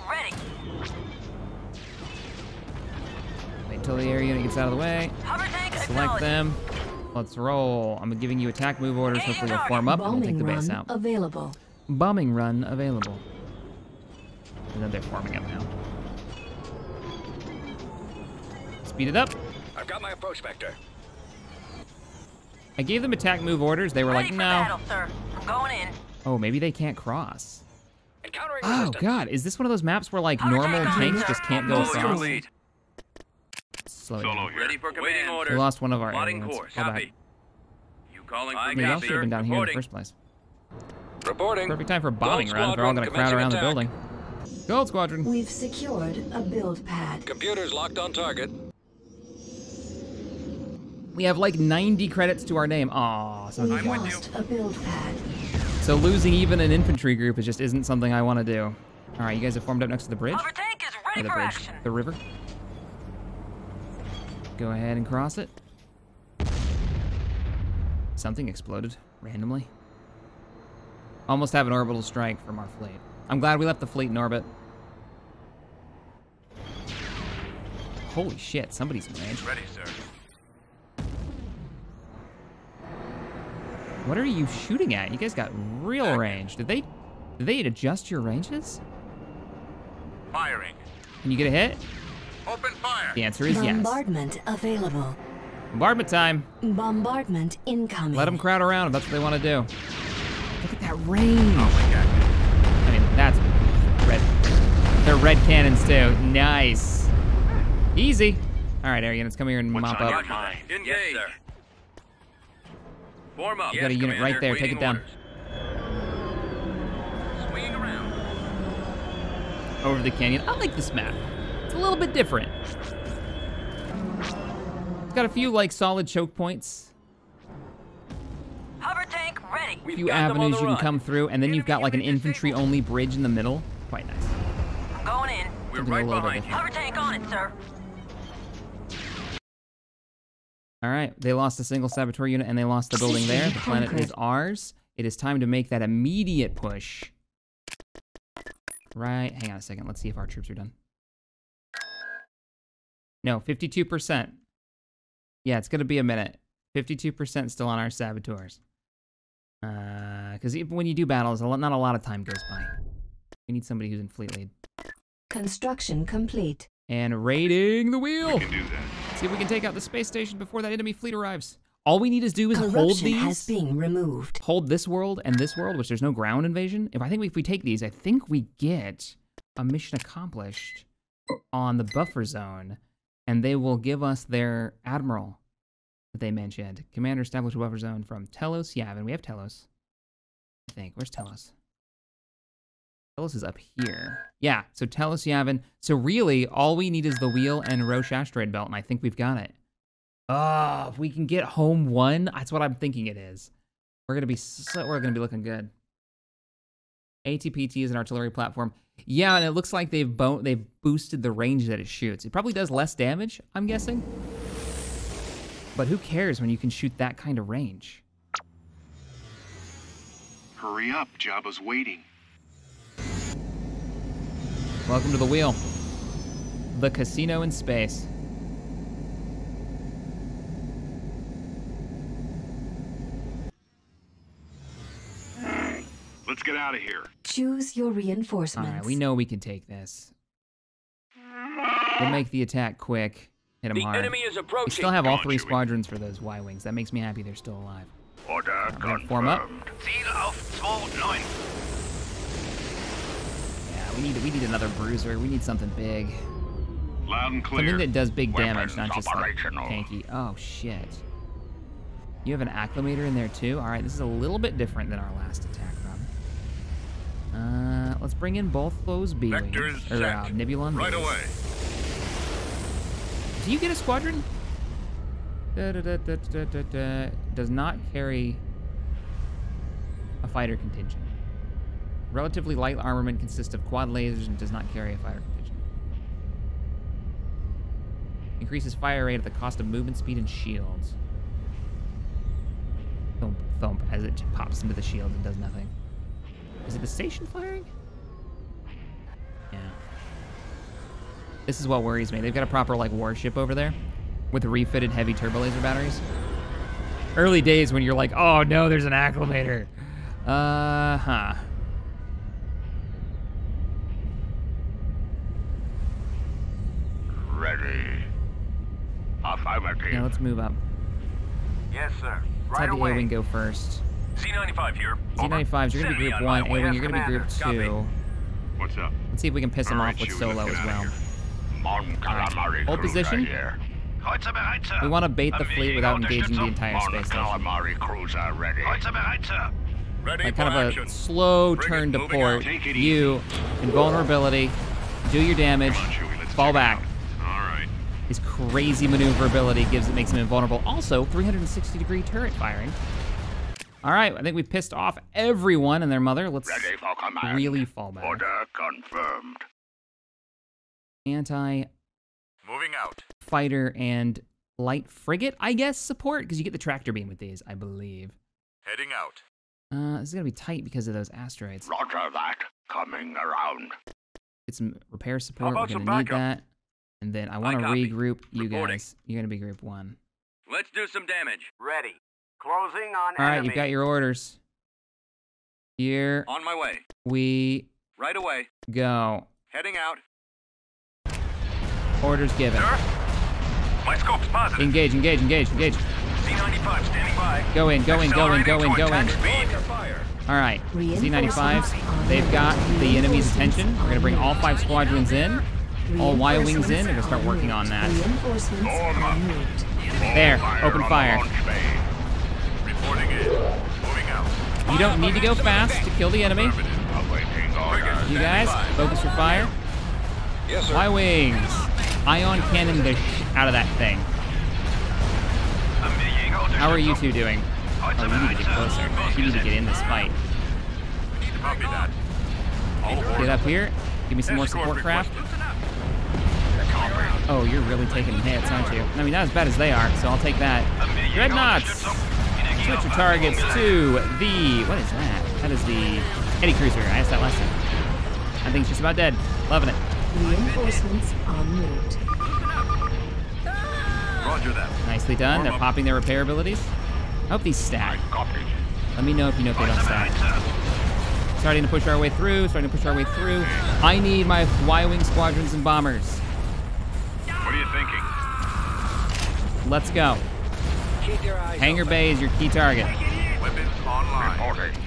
ready. Wait till the air unit gets out of the way. Select them. Let's roll. I'm giving you attack move orders. Engaging Hopefully they'll form up and we'll take the base out. available. Bombing run available. And then they're forming up now. Speed it up. I've got my approach vector. I gave them attack move orders. They were Ready like, no. battle, sir. I'm going in. Oh, maybe they can't cross. Oh resistance. god, is this one of those maps where like normal tanks just can't go Follow across? Lead. Slow Solo down. here. Ready for command. Waiting We lost one of our Plotting aliens. course. Go back. Copy. You calling I for Maybe y'all should have been sir. down here in the first place. Reporting. Perfect time for a bombing Gold run. They're all gonna crowd around the building. Gold Squadron. We've secured a build pad. Computers locked on target. We have like 90 credits to our name. Aw, some of We've with you. lost a build pad. So losing even an infantry group is just isn't something I want to do. All right, you guys have formed up next to the bridge. Hover tank is ready the for bridge. action. The river. Go ahead and cross it. Something exploded randomly. Almost have an orbital strike from our fleet. I'm glad we left the fleet in orbit. Holy shit, somebody's in range. Ready, sir. What are you shooting at? You guys got real range. Did they did they adjust your ranges? Firing. Can you get a hit? Open fire. The answer is yes. Bombardment available. Bombardment time. Bombardment incoming. Let them crowd around if that's what they want to do. Look at that range. Oh my god. I mean, that's red. They're red cannons too. Nice. Easy. All right, air units, come here and What's mop on up. your mind? Engage. Yes, sir. Form up. You got a Yes, unit right there. Take it down. orders. Swinging around. Over the canyon. I like this map. It's a little bit different. It's got a few like solid choke points. Hover tank ready. A few avenues you can come through, and then you've got like an infantry-only bridge in the middle. Quite nice. I'm going in. We're Something a right little bit behind you. Hover tank on it, sir. All right, they lost a single saboteur unit and they lost the building there. The planet is ours. It is time to make that immediate push. Right, hang on a second. Let's see if our troops are done. No, 52%. Yeah, it's going to be a minute. 52% still on our saboteurs. Uh, because even when you do battles, a lot, not a lot of time goes by. We need somebody who's in fleet lead. Construction complete. And raiding the wheel. We can do that. See if we can take out the space station before that enemy fleet arrives. All we need to do is hold Corruption these, has been removed. hold this world and this world, which there's no ground invasion. If I think we, if we take these, I think we get a mission accomplished on the buffer zone, and they will give us their admiral that they mentioned. Commander establish a buffer zone from Telos Yavin. We have Telos. I think. Where's Telos? Telos is up here. Yeah, so Telos Yavin. So really, all we need is the wheel and Roche asteroid belt, and I think we've got it. Oh, if we can get home one, that's what I'm thinking it is. We're gonna be so we're gonna be looking good. ATPT is an artillery platform. Yeah, and it looks like they've bo- they've boosted the range that it shoots. It probably does less damage, I'm guessing. But who cares when you can shoot that kind of range? Hurry up, Jabba's waiting. Welcome to the wheel. The casino in space. Let's get out of here. Choose your All reinforcements. right, we know we can take this. We'll make the attack quick. Hit them The hard. enemy is approaching. We still have all three squadrons for those Y-wings. That makes me happy they're still alive. Order We're gonna form up. Ziel auf 2-9. Yeah, we need we need another bruiser. We need something big. Loud and clear. Something that does big damage, not just like tanky. Oh shit. You have an Acclamator in there too? Alright, this is a little bit different than our last attack run. Uh, let's bring in both those B-wings. Vectors Or uh, set. Nebulon Right Bs. away. Do you get a squadron? Da, da, da, da, da, da, da. Does not carry a fighter contingent. Relatively light armament consists of quad lasers and does not carry a fighter contingent. Increases fire rate at the cost of movement speed and shields. Thump, thump, as it pops into the shield and does nothing. Is it the station firing? Yeah. This is what worries me. They've got a proper like warship over there with refitted heavy turbo laser batteries. Early days when you're like, oh no, there's an Acclamator. Uh huh. Ready. Affirmative. Now let's move up. Yes, sir. Let's have the A-Wing go first. Z95 here. Z95s, you're gonna be group one. my. A-Wing, you're gonna be group two. What's up? Let's see if we can piss him All off with Solo as well. of here. Mon calamari Hold position. Here. Heute bereit, Sir. We want to bait the fleet without engaging the entire Mon space station. calamari cruiser ready. Heute bereit, Ready Like kind of a slow turn to port. out. Take it You, invulnerability, do your damage, Come on, Chewie, let's fall back. out. All right. His crazy maneuverability gives it makes him invulnerable. Also, 360 degree turret firing. All right, I think we pissed off everyone and their mother. Let's Ready for command. really fall back. Order confirmed. Anti Moving out. fighter and light frigate, I guess, support because you get the tractor beam with these, I believe. Heading out. Uh, this is gonna be tight because of those asteroids. Roger that. Coming around. Get some repair support. We're gonna need that. And then I want to regroup you Reporting. guys. You're gonna be group one. Let's do some damage. Ready. Closing on All right, enemy. you've got your orders. Here On my way. we Right away. go. Heading out. Orders given. Sir? My scope's positive. Engage, engage, engage, engage. Z95 standing by. Go in, go in, go in, go in, go in. Accelerating to attack speed. All right, Z95s. on They've got the enemy's attention. We're gonna bring all five squadrons in. All Y wings in. Reinforcements They're gonna start working on that. Reinforcements Form up. en. There, open fire. You don't need to go fast to kill the enemy. Affirmative. Awaiting orders. You guys, focus your fire. Yes, sir. Y wings, ion cannon the sh out of that thing. How are you two doing? Oh, you need to get closer. You need to get in this fight. Copy that. All aboard. Get up here. Give me some more support craft. Oh, you're really taking hits, aren't you? I mean, not as bad as they are, so I'll take that. Dreadnoughts! Switch your targets to the... What is that? That is the Eddie Cruiser. I asked that last time. I think it's just about dead. Loving it. Reinforcements en route. Roger that. Nicely done. They're popping their repair abilities. I hope these stack. Let me know if you know if they don't stack. Starting to push our way through, starting to push our way through. I need my Y-Wing squadrons and bombers. What are you thinking? Let's go. Keep your eyes Hangar open. Bay is your key target. Weapons online. Reporting.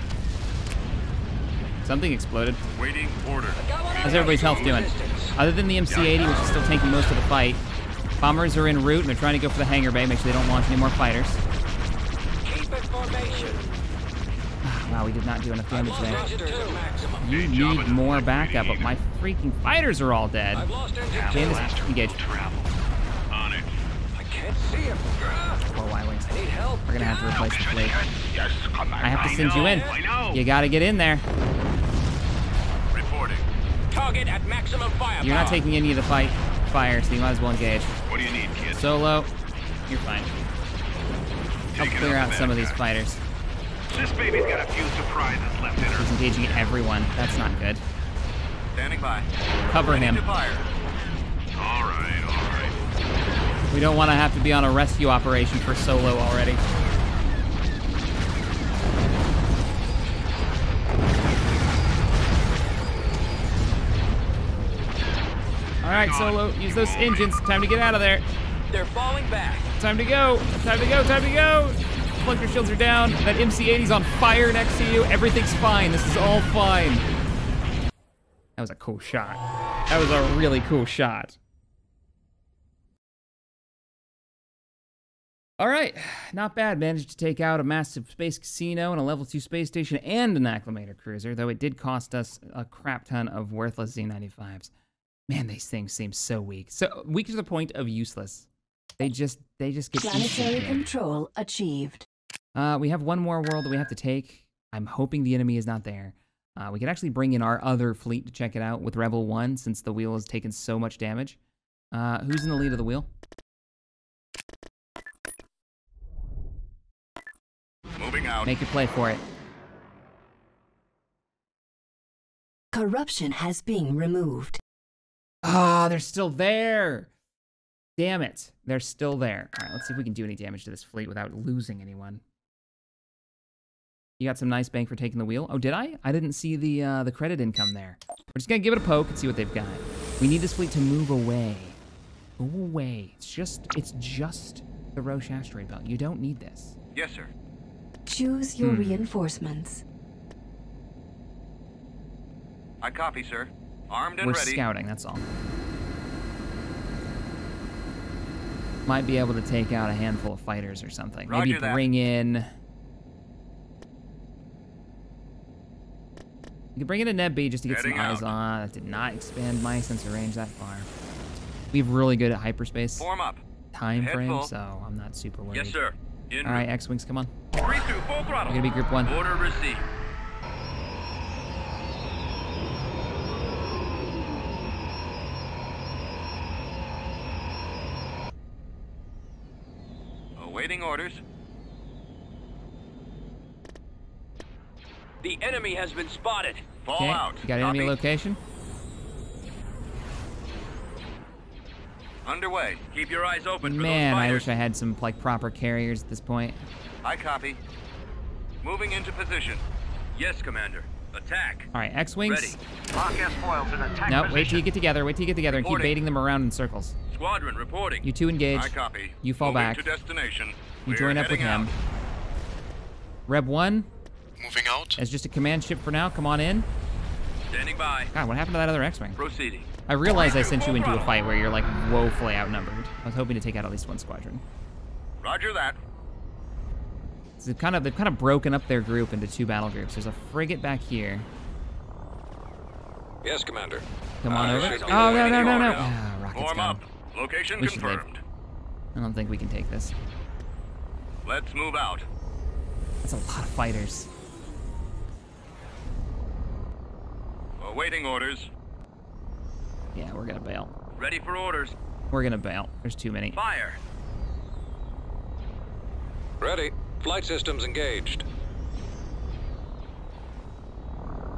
Something exploded. Waiting order. How's everybody's health doing? Other than the MC-80, which is still taking most of the fight, bombers are en route and they're trying to go for the hangar bay, make sure they don't launch any more fighters. Keep in formation. Wow, we did not do enough damage there. Engine two. Maximum. You need more backup, but my freaking fighters are all dead. I've lost engine two. Candace, engage. On it. I can't see him. We're gonna have to replace the Commander. I have to send you in. You gotta get in there. Reporting. Target at maximum firepower. You're not taking any of the fight fire, so you might as well engage. What do you need, kid? Solo, you're fine. Help clear out some of these fighters. This baby's got a few surprises left in her. He's engaging everyone. That's not good. Standing by. Cover him. We don't want to have to be on a rescue operation for Solo already. All right, Solo, use those engines. Time to get out of there. They're falling back. Time to go. Time to go. Time to go. Plunger shields are down. That MC-80's on fire next to you. Everything's fine. This is all fine. That was a cool shot. That was a really cool shot. All right, not bad. Managed to take out a massive space casino and a level 2 space station and an Acclamator cruiser, though it did cost us a crap ton of worthless Z95s. Man, these things seem so weak. So weak to the point of useless. They just they just get Planetary control achieved. Uh, we have one more world that we have to take. I'm hoping the enemy is not there. Uh, we could actually bring in our other fleet to check it out with Rebel 1 since the wheel has taken so much damage. Uh, who's in the lead of the wheel? Moving out. Make your play for it. Corruption has been removed. Ah, they're still there. Damn it. They're still there. All right, let's see if we can do any damage to this fleet without losing anyone. You got some nice bank for taking the wheel. Oh, did I? I didn't see the uh, the credit income there. We're just gonna give it a poke and see what they've got. We need this fleet to move away. Go away. It's just it's just the Roche asteroid belt. You don't need this. Yes, sir. Choose your Hmm. reinforcements. I copy, sir. Armed and We're ready. scouting, that's all. Might be able to take out a handful of fighters or something. Maybe Roger that. bring in. You can bring in a Neb B just to get some Heading eyes out. on. That did not expand my sensor range that far. We're really good at hyperspace Form up. time Head frame, full. so I'm not super worried. Yes, sir. In All right, X-wings, come on. Three through full throttle. We're gonna be group one. Order received. Awaiting orders. The enemy has been spotted. Fall Okay, out. you got enemy Copy. location? Underway. Keep your eyes open for Man, those I wish I had some like proper carriers at this point. I copy. Moving into position. Yes, Commander. Attack. All right, X-wings. Ready. Lock S foils in attack No, position. wait till you get together. Wait till you get together and keep baiting them around in circles. Squadron reporting. You two engage. I copy. You fall Moving back. to destination. You We're join up with heading him. out. Reb 1, Moving out. as just a command ship for now, come on in. Standing by. God, what happened to that other X-Wing? Proceeding. I realized I sent you into a fight where you're like woefully outnumbered. I was hoping to take out at least one squadron. Roger that. So they've kind of they've kind of broken up their group into two battle groups. There's a frigate back here. Yes, Commander. Come on Uh, over. Oh no no no no! Ah, rockets Form got up. Location We confirmed. I don't think we can take this. Let's move out. That's a lot of fighters. Awaiting orders. Yeah, we're gonna bail. Ready for orders. We're gonna bail. There's too many. Fire. Ready. Flight systems engaged.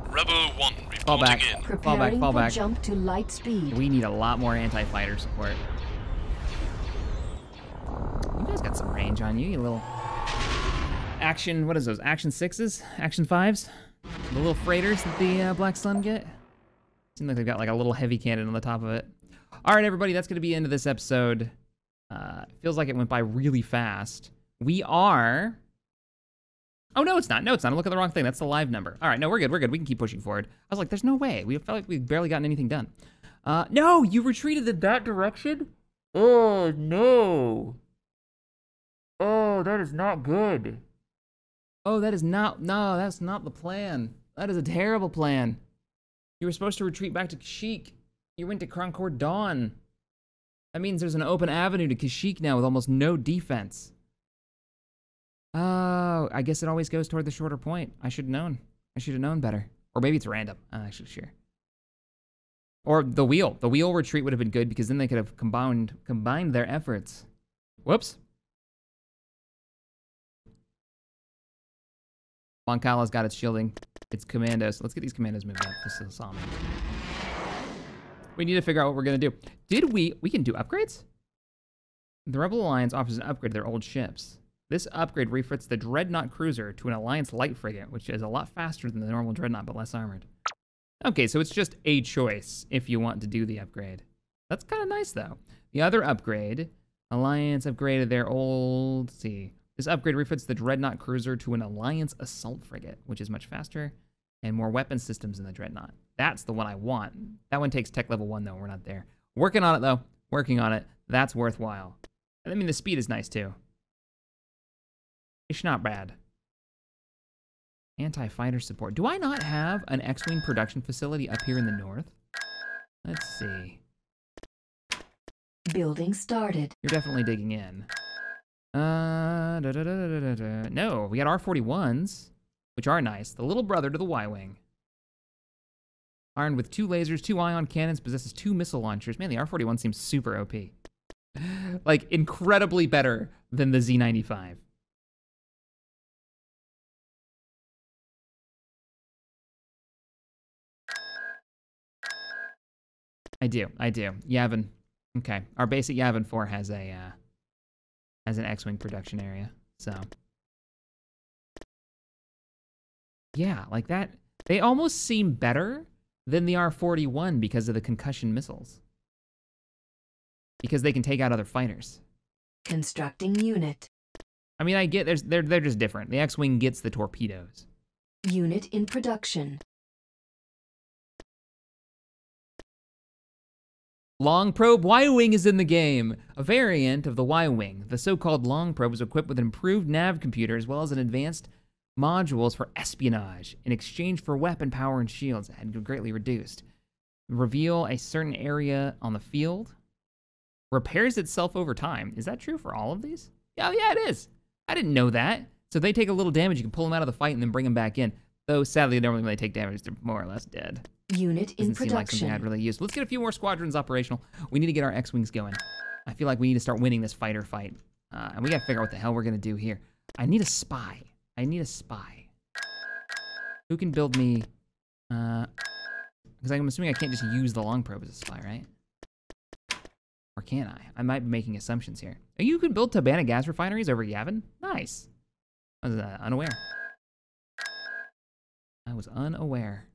Rebel 1 Fall back. in. Fall back. Preparing Fall back. jump to light speed. We need a lot more anti-fighter support. You guys got some range on you, you little action. What is those? Action sixes? Action fives? The little freighters that the uh, Black Sun get. Seems like they've got like a little heavy cannon on the top of it. All right, everybody, that's gonna be the end of this episode. Uh, feels like it went by really fast. We are. Oh no, it's not. No, it's not. I'm looking at the wrong thing. That's the live number. All right, no, we're good. We're good. We can keep pushing forward. I was like, there's no way. We felt like we've barely gotten anything done. Uh, no, you retreated in that direction? Oh no. Oh, that is not good. Oh, that is not, no, that's not the plan. That is a terrible plan. You were supposed to retreat back to Kashyyyk. You went to Concord Dawn. That means there's an open avenue to Kashyyyk now with almost no defense. Oh, I guess it always goes toward the shorter point. I should have known. I should have known better. Or maybe it's random. I'm actually sure. Or the wheel. The wheel retreat would have been good because then they could have combined combined their efforts. Whoops. Mon Cala's got its shielding. Its commandos. Let's get these commandos moving up. This is me. We need to figure out what we're gonna do. Did we we can do upgrades? The Rebel Alliance offers an upgrade to their old ships. This upgrade refits the Dreadnought cruiser to an Alliance light frigate, which is a lot faster than the normal Dreadnought but less armored. Okay, so it's just a choice if you want to do the upgrade. That's kind of nice though. The other upgrade, Alliance upgraded their old, let's see. This upgrade refits the Dreadnought cruiser to an Alliance assault frigate, which is much faster and more weapon systems in the Dreadnought. That's the one I want. That one takes tech level one though, we're not there. Working on it though, working on it. That's worthwhile. I mean, the speed is nice too. It's not bad. Anti-fighter support. Do I not have an X-Wing production facility up here in the north? Let's see. Building started. You're definitely digging in. Uh, da, da, da, da, da, da. No, we got R41s, which are nice. The little brother to the Y-Wing. Armed with two lasers, two ion cannons, possesses two missile launchers. Man, the R41 seems super OP. like, incredibly better than the Z95. I do, I do. Yavin. Okay, our base at Yavin 4 has a, uh, has an X-Wing production area, so. Yeah, like that, they almost seem better than the R41 because of the concussion missiles. Because they can take out other fighters. Constructing unit. I mean, I get there's they're they're just different. The X-wing gets the torpedoes. Unit in production. Long Probe Y-Wing is in the game. A variant of the Y-Wing, the so-called Long Probe is equipped with an improved nav computer as well as an advanced modules for espionage in exchange for weapon power and shields that had greatly reduced. Reveal a certain area on the field. Repairs itself over time. Is that true for all of these? Oh yeah, it is. I didn't know that. So they take a little damage, you can pull them out of the fight and then bring them back in. Though sadly, they don't really take damage. They're more or less dead. Unit in Doesn't seem like something I'd really use. Let's get a few more squadrons operational. We need to get our X-Wings going. I feel like we need to start winning this fighter fight. Uh, and we gotta figure out what the hell we're gonna do here. I need a spy. I need a spy. Who can build me, uh, because I'm assuming I can't just use the long probe as a spy, right? Or can I? I might be making assumptions here. Oh, You can build Tibanna gas refineries over Yavin? Nice. I was uh, unaware. I was unaware.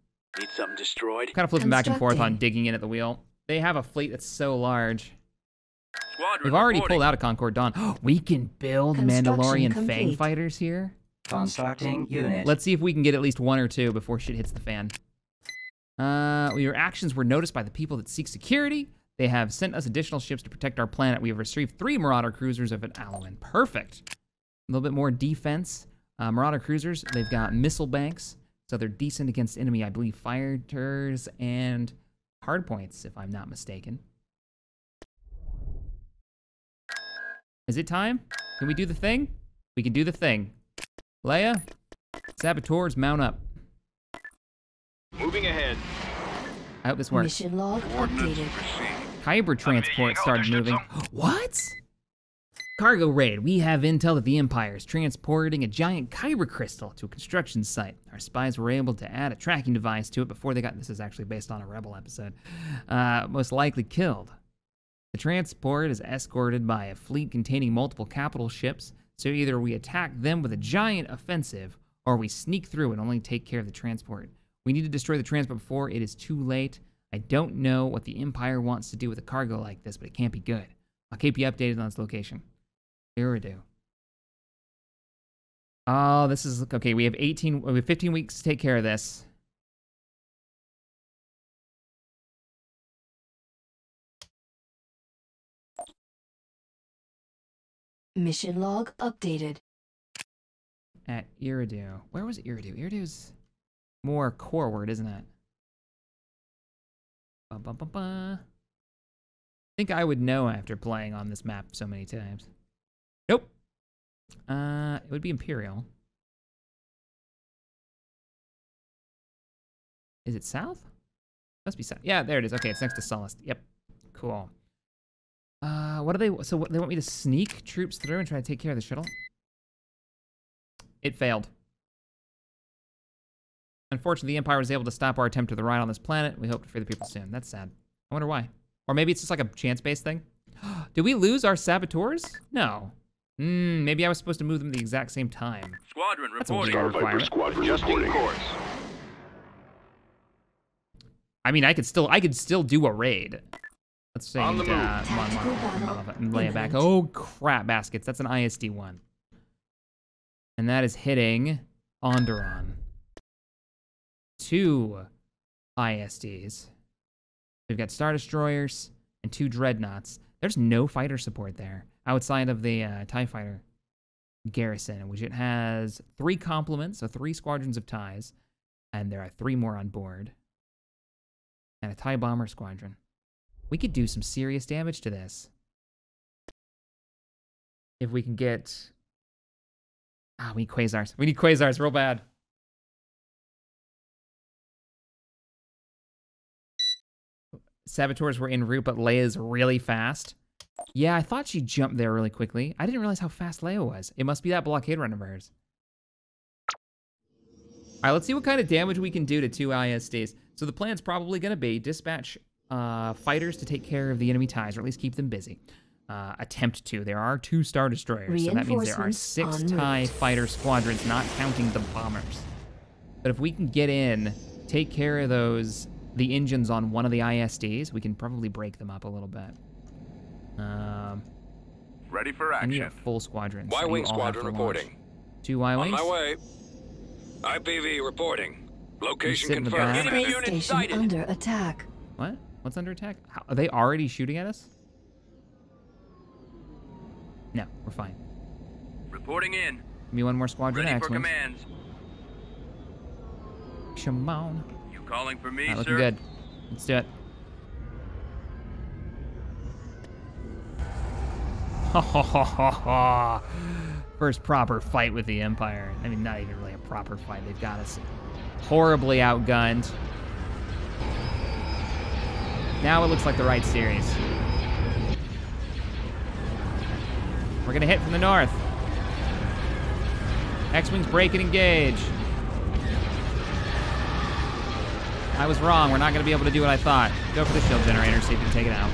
Need something destroyed? Kind of flipping back and forth on digging in at the wheel. They have a fleet that's so large. Squadron We've already reporting. pulled out of Concord Dawn. we can build Construction Mandalorian Fang fighters here. Constructing unit. Let's see if we can get at least one or two before shit hits the fan. Uh, your actions were noticed by the people that seek security. They have sent us additional ships to protect our planet. We have received three Marauder cruisers of an Alloan. Perfect. A little bit more defense. Uh, Marauder cruisers, they've got missile banks, so they're decent against enemy, I believe, fighters and hardpoints, if I'm not mistaken. Is it time? Can we do the thing? We can do the thing. Leia, saboteurs mount up. Moving ahead. I hope this works. Mission log updated. received. Kyber transport started moving. What? Cargo raid. We have intel that the Empire is transporting a giant Kyber crystal to a construction site. Our spies were able to add a tracking device to it before they got. This is actually based on a Rebel episode. Uh, most likely killed. The transport is escorted by a fleet containing multiple capital ships. So either we attack them with a giant offensive, or we sneak through and only take care of the transport. We need to destroy the transport before it is too late. I don't know what the Empire wants to do with a cargo like this, but it can't be good. I'll keep you updated on its location. Iridu. Oh, this is okay. We have 18, we have 15 weeks to take care of this. Mission log updated. at Iridu. Where was Iridu? Iridu's more core word, isn't it? Ba, ba, ba, ba. I think I would know after playing on this map so many times. Nope. Uh, it would be Imperial. Is it south? Must be south. Yeah, there it is. Okay, it's next to Sullust. Yep. Cool. Uh, what do they? So what, they want me to sneak troops through and try to take care of the shuttle? It failed. Unfortunately, the Empire was able to stop our attempt to the ride on this planet. We hope to free the people soon. That's sad. I wonder why. Or maybe it's just like a chance-based thing. Did we lose our saboteurs? No. Hmm, maybe I was supposed to move them at the exact same time. Squadron That's a reporting. weird requirement. Squadron Adjusting reporting. course. I mean, I could still, I could still do a raid. Let's say, uh, On the come move. on, come on, Tactical come on, battle and lay it back. Oh crap, baskets. That's an ISD one, and that is hitting Onderon. Two ISDs. We've got star destroyers and two dreadnoughts. There's no fighter support there outside of the uh, Tie Fighter garrison, which it has three complements, so three squadrons of ties, and there are three more on board and a TIE bomber squadron. We could do some serious damage to this. If we can get... Ah, we need quasars. We need quasars real bad. Saboteurs were en route, but Leia's really fast. Yeah, I thought she jumped there really quickly. I didn't realize how fast Leia was. It must be that blockade run of hers. All right, let's see what kind of damage we can do to two ISDs. So the plan's probably going to be dispatch uh, fighters to take care of the enemy ties, or at least keep them busy. Uh, attempt to. There are two Star Destroyers, so that means there are six. TIE fighter squadrons, not counting the bombers. But if we can get in, take care of those, the engines on one of the ISDs, we can probably break them up a little bit. Um, Ready for action. I need a full squadron. so Y-Wing squadron reporting. Two On Y-Wings? my way. IPV reporting. Location sit in the confirmed. Enemy Space unit sighted. under attack. What? What's under attack? How, are they already shooting at us? No, we're fine. Reporting in. Give me one more squadron Ready for commands. Come on. You calling for me, Not looking sir? good. Let's do it. First proper fight with the Empire. I mean, not even really a proper fight. They've got us horribly outgunned. Now it looks like the right series. We're gonna hit from the north. X-Wings break and engage. I was wrong. We're not to be able to do what I thought. Go for the shield generator, see if you can take it out.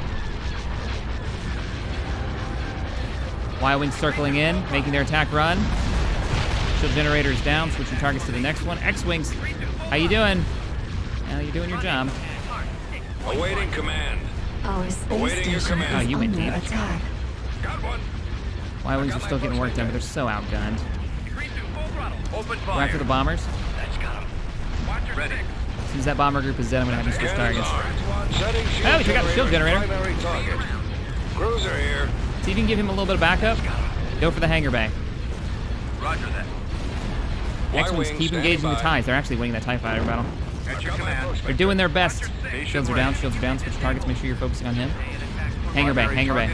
Y-Wings circling in, making their attack run. Shield generator is down, switching targets to the next one. X-Wings, how you doing? How you doing your job? Awaiting command. Our space Awaiting your command. Oh, you went under deep. attack. Got one. Y-Wings are still getting work done, but they're so outgunned. Decrease to full throttle. Open Go fire. after the bombers. That's got him. Watch your Ready. As soon as that bomber group is dead, I'm going to have you switch targets. armed. Oh, we took out the shield generator. Cruiser here. See if you can give him a little bit of backup. Go for the hangar bay. Roger that. X-Wings keep standing engaging the ties. They're actually winning that TIE fighter battle. At your command. They're doing their best. Shields are down, shields are down. Switch targets, make sure you're focusing on him. Hangar bay, hangar bay.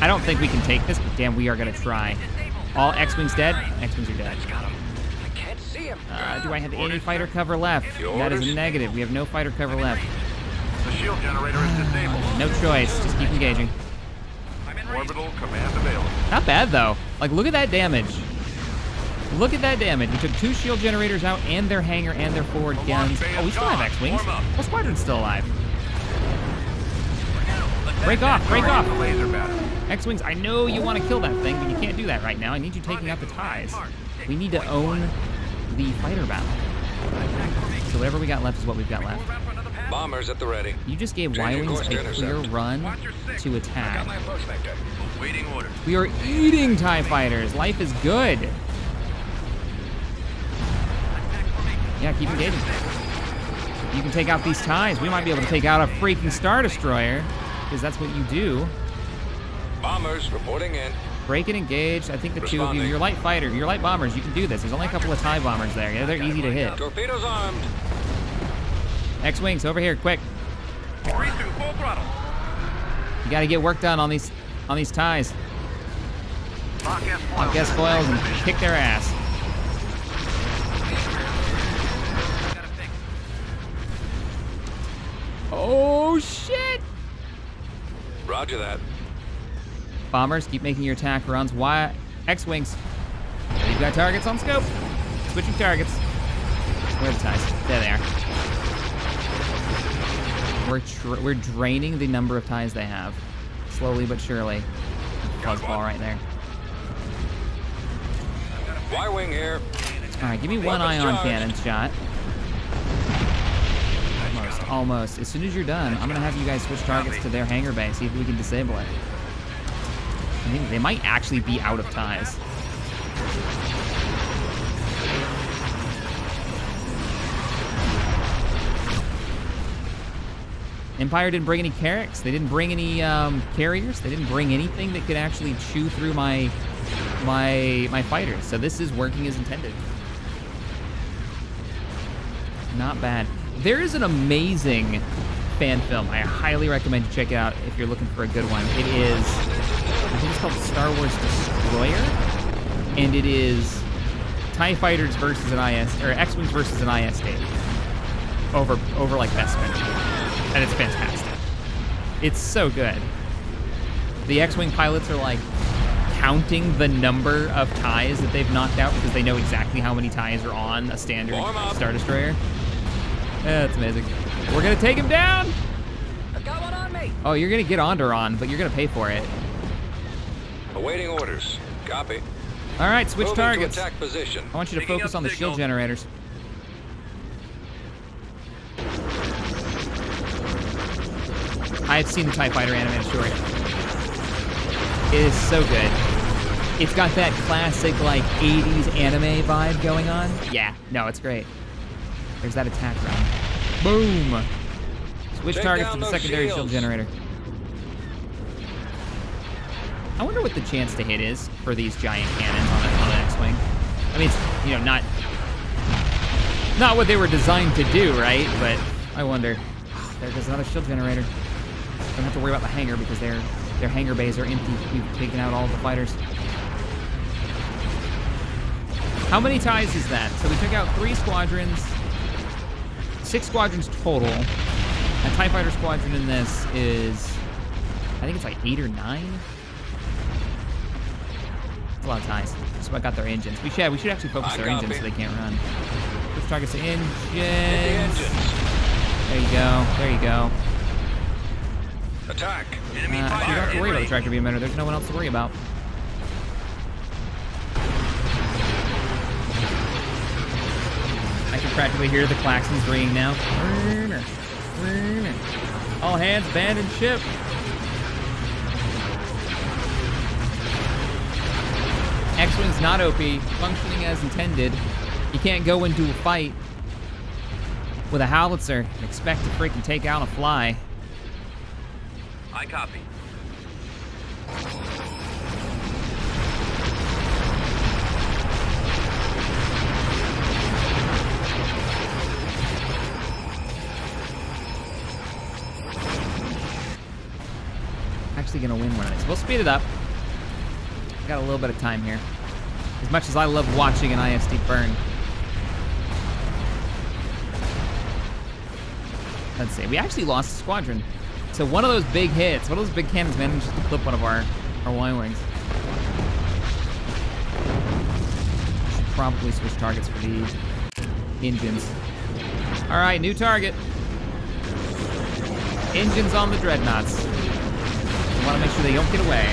I don't think we can take this, but damn, we are gonna try. All X-Wings dead? X-Wings are dead. I can't him. Uh, do I have any fighter cover left? That is negative. We have no fighter cover left. The shield generator is disabled. No choice. Just keep engaging. Orbital command available. Not bad though. Like, look at that damage. Look at that damage. We took two shield generators out and their hangar and their forward guns. Oh, we still have X-Wings. Well, squadron's still alive. Break off, break off. The laser battery. X-Wings, I know you want to kill that thing, but you can't do that right now. I need you taking out the ties. We need to own the fighter battle. So whatever we got left is what we've got left. Bombers at the ready. You just gave Changing Y-Wings to a clear run to attack. my approach vector. Waiting orders. We are eating TIE fighters. Life is good. Yeah, keep engaging. You can take out these ties. We might be able to take out a freaking Star Destroyer, because that's what you do. Bombers reporting in. Break and engage. I think the two of you, Responding. you're light fighter, you're light bombers. You can do this. There's only a couple of TIE bombers there. Yeah, they're easy to hit. Torpedoes armed. X-wings over here, quick. Three two, full throttle. You got to get work done on these on these ties. Lock S foils and kick their ass. Oh shit! Roger that. Bombers, keep making your attack runs. Y X-wings. You've got targets on scope. Switching targets. Where are the ties? There they are. We're tr- we're draining the number of ties they have, slowly but surely. Fuzzball right there. Y-wing here. All right, give me one ion cannon shot. Almost. As soon as you're done, I'm gonna have you guys switch targets to their hangar bay, see if we can disable it. I think they might actually be out of ties. Empire didn't bring any carracks. They didn't bring any um, carriers. They didn't bring anything that could actually chew through my my my fighters. So this is working as intended. Not bad. There is an amazing fan film. I highly recommend you check it out if you're looking for a good one. It is, I think it's called Star Wars Destroyer, and it is Tie Fighters versus an IS or X-wings versus an ISD over over like best Bespin, and it's fantastic. It's so good. The X-wing pilots are like counting the number of ties that they've knocked out because they know exactly how many ties are on a standard Star Destroyer. Yeah, that's amazing. We're gonna take him down. I got one on me. Oh, you're gonna get Onderon, but you're gonna pay for it. Awaiting orders. Copy. All right, switch Moving targets. attack position. I want you to Picking focus on the shield generators. I've seen the TIE Fighter animated short. It is so good. It's got that classic, like, 80s anime vibe going on. Yeah, no, it's great. There's that attack round. Boom! Switch Take targets to the those secondary shield generator. I wonder what the chance to hit is for these giant cannons on, a, on an X-wing. I mean, it's you know not not what they were designed to do, right? But I wonder. There goes another shield generator. Don't have to worry about the hangar because their their hangar bays are empty. We've taken out all the fighters. How many ties is that? So we took out three squadrons, six squadrons total. A TIE fighter squadron in this is, I think it's like eight or nine. It's a lot of ties. So I got their engines. We should, we should actually focus I their engines so they can't run. Targets to Hit the engines. engines. There you go. There you go. Attack. Enemy Uh, you don't have to worry about the tractor beam emitter. There's no one else to worry about. Practically hear the klaxons ringing now. All hands abandon ship. X-Wing's not OP, functioning as intended. You can't go into a fight with a howitzer and expect to freaking take out a fly. I copy. Actually gonna win one of these. We'll speed it up. Got a little bit of time here. As much as I love watching an ISD burn. Let's see. We actually lost a squadron. So one of those big hits, one of those big cannons managed to clip one of our, our Y-Wings. Should probably switch targets for these engines. All right, new target. Engines on the dreadnoughts. I want to make sure they don't get away.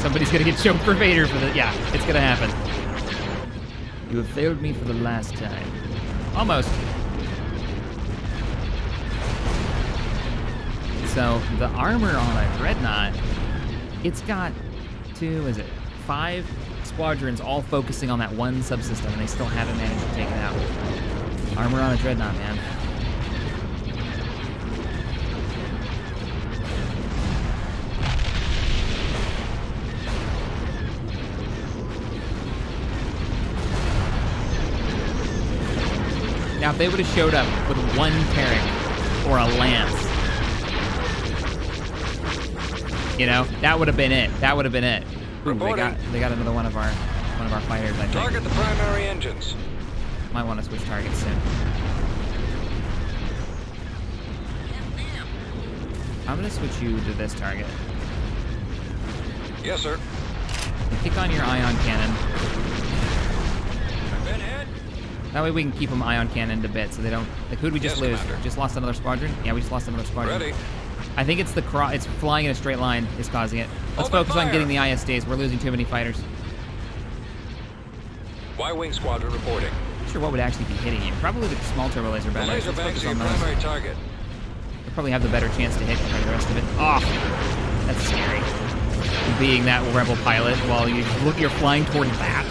Somebody's gonna get choked for Vader for the. Yeah, it's gonna happen. You have failed me for the last time. Almost. So the armor on a dreadnought, it's got two, is it five squadrons all focusing on that one subsystem, and they still haven't managed to take it out. Armor on a dreadnought, man. If they would have showed up with one Terran or a Lance, you know, that would have been it. That would have been it. They got they got another one of our one of our fighters. I think Target the primary engines. might want to switch targets soon. I'm gonna switch you to this target. Yes, sir. Kick on your ion cannon. That way we can keep them ion cannon to bits so they don't. Like, who'd we just Yes, lose? Commander. Just lost another squadron? Yeah, we just lost another squadron. Ready. I think it's the cro- It's flying in a straight line is causing it. Let's Open focus on getting the ISDs. We're losing too many fighters. Y-wing squadron reporting. Not sure what would actually be hitting you. Probably the small turbo laser The batteries. laser Let's focus on those. primary target. You'll probably have the better chance to hit compared to the rest of it. Oh, that's scary. Being that rebel pilot while you look, you're flying toward that.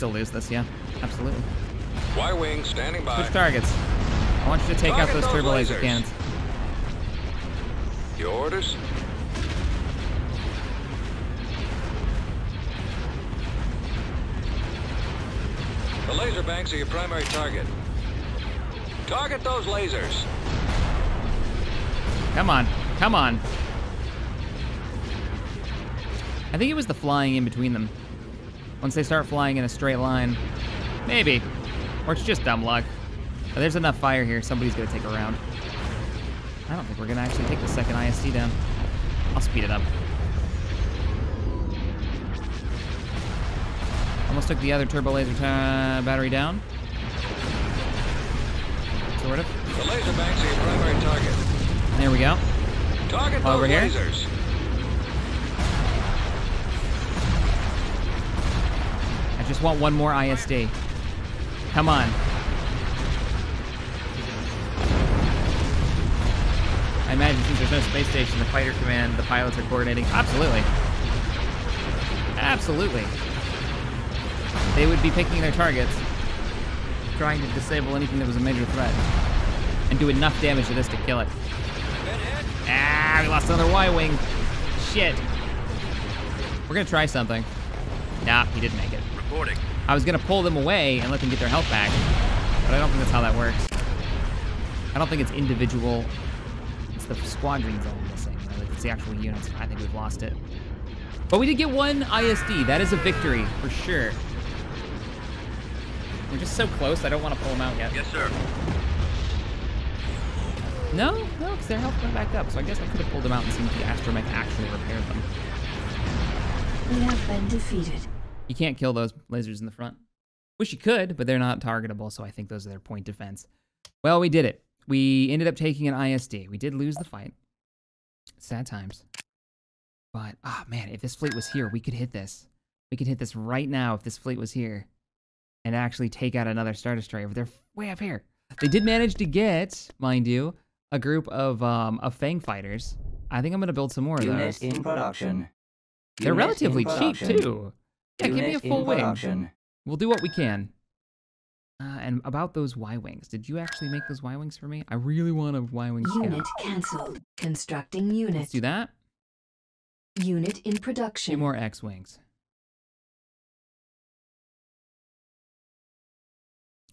Still lose this, yeah, absolutely. Y-wing standing by. Switch targets. I want you to take out those those turbo laser cannons. Your orders. The laser banks are your primary target. Target those lasers. Come on, come on. I think it was the flying in between them. Once they start flying in a straight line, maybe. Or it's just dumb luck. But there's enough fire here, somebody's gonna take a round. I don't think we're gonna actually take the second ISD down. I'll speed it up. Almost took the other turbo laser battery down. Sort of. The laser banks are your primary target. There we go. Target Over here? lasers. Just want one more ISD. Come on. I imagine since there's no space station, the fighter command, the pilots are coordinating. Absolutely. Absolutely. They would be picking their targets, trying to disable anything that was a major threat, and do enough damage to this to kill it. Ah, we lost another Y-wing. Shit. We're gonna try something. Nah, he didn't make it. Reporting. I was gonna pull them away and let them get their health back, but I don't think that's how that works. I don't think it's individual. It's the squadrons all missing. like, It's the actual units. I think we've lost it. But we did get one ISD. That is a victory for sure. We're just so close. I don't want to pull them out yet. Yes, sir. No, no, because their health went back up. So I guess I could have pulled them out and seen if the astromech actually repaired them. We have been defeated. You can't kill those lasers in the front. Wish you could, but they're not targetable, so I think those are their point defense. Well, we did it. We ended up taking an ISD. We did lose the fight. Sad times. But, ah, man, if this fleet was here, we could hit this. We could hit this right now if this fleet was here. And actually take out another Star Destroyer. But they're way up here. They did manage to get, mind you, a group of, um, of Fang fighters. I think I'm going to build some more of Unit those. in production. They're Unit relatively in cheap, too. Yeah, give me a full wing. We'll do what we can. Uh, and about those Y wings, did you actually make those Y wings for me? I really want a Y wing scout. Unit cancelled. Constructing Let's unit. do that. Unit in Two production. more X wings.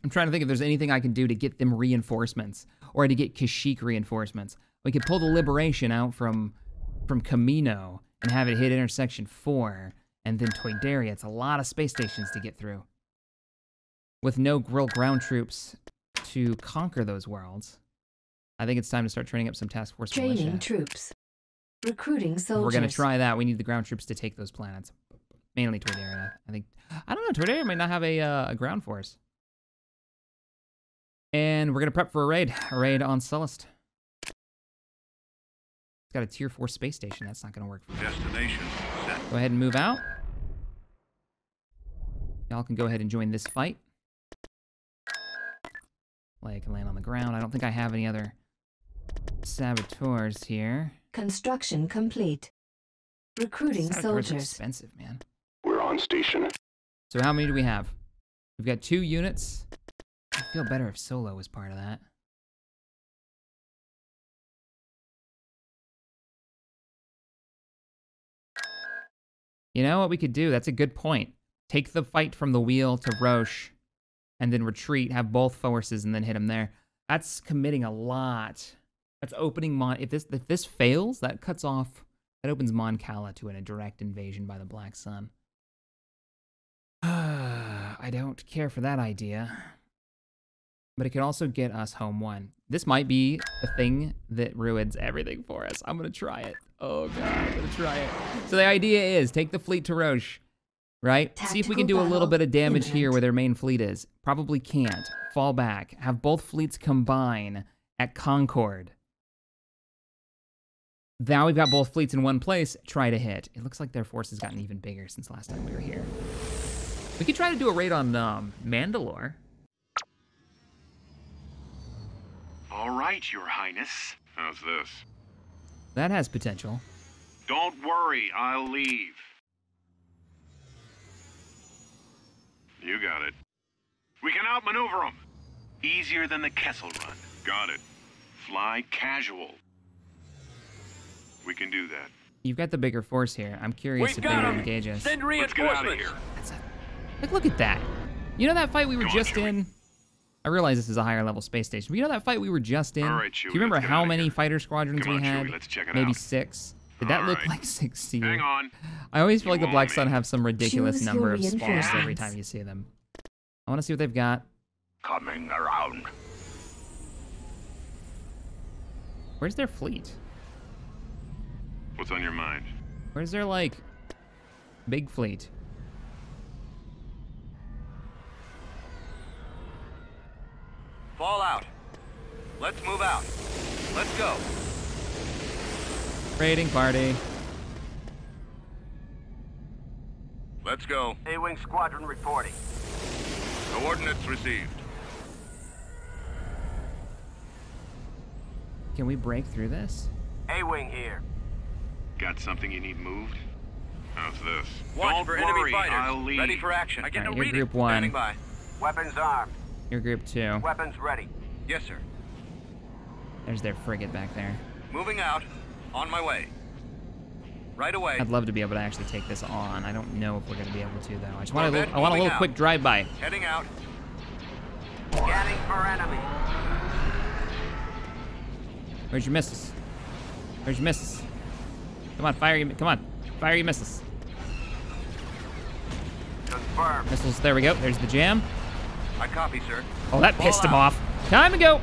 I'm trying to think if there's anything I can do to get them reinforcements or to get Kashyyyk reinforcements. We could pull the Liberation out from from Kamino and have it hit intersection four, and then Toydaria. It's a lot of space stations to get through. With no real ground troops to conquer those worlds, I think it's time to start training up some task force Training militia. troops. Recruiting soldiers. we're gonna try that, we need the ground troops to take those planets. Mainly Toydaria. I think. I don't know. Toydaria might not have a, uh, a ground force. And we're gonna prep for a raid. A raid on Sullust. It's got a tier four space station. That's not gonna work. For me. Destination set. Go ahead and move out. Y'all can go ahead and join this fight. Like can land on the ground. I don't think I have any other saboteurs here. Construction complete. Recruiting Saboteurs are soldiers. expensive, man. We're on station. So how many do we have? We've got two units. I feel better if Solo was part of that. You know what we could do? That's a good point. Take the fight from the wheel to Roche, and then retreat, have both forces, and then hit him there. That's committing a lot. That's opening Mon. If this if this fails, that cuts off. That opens Mon Cala to a direct invasion by the Black Sun. I don't care for that idea. But it could also get us home one. This might be the thing that ruins everything for us. I'm gonna try it. Oh god, I'm gonna try it. So the idea is take the fleet to Roche, right? See if we can do a little bit of damage here where their main fleet is. Probably can't. Fall back. Have both fleets combine at Concord. Now we've got both fleets in one place. Try to hit. It looks like their force has gotten even bigger since last time we were here. We could try to do a raid on um, Mandalore. All right, Your Highness. How's this? That has potential. Don't worry, I'll leave. You got it. We can outmaneuver them. Easier than the Kessel Run. Got it. Fly casual. We can do that. You've got the bigger force here. I'm curious We've if they got would 'em. engage us. Send Let's get out of here. That's a- Like, look at that. You know that fight we were Go on, just Chewie. in? I realize this is a higher level space station, but you know that fight we were just in? All right, Do you remember how many here. fighter squadrons Come we on, had? Chewie, let's check it Maybe out. six. Did that All look right. like six to? Hang on. I always feel You like the Black me. Sun have some ridiculous Choose number of spawns every time you see them. I want to see what they've got. Coming around. Where's their fleet? What's on your mind? Where's their, like, big fleet? Fall out. Let's move out. Let's go. Raiding party. Let's go. A-Wing Squadron reporting. Coordinates received. Can we break through this? A-Wing here. Got something you need moved? How's this? Watch Don't for enemy fighters. I'll lead. Ready for action. I get Alright, no you're reading. group one. Standing by. Weapons armed. Your group two. Weapons ready. Yes, sir. There's their frigate back there. Moving out. On my way. Right away. I'd love to be able to actually take this on. I don't know if we're going to be able to, though. I just want a little, I want a little out. quick drive-by. Heading out. Scanning for enemy. Where's your missiles? Where's your missiles? Come on, fire your, come on. Fire your missiles. Confirmed. Missiles, there we go. There's the jam. I copy, sir. Oh, that Fall pissed him out. off. Time to go.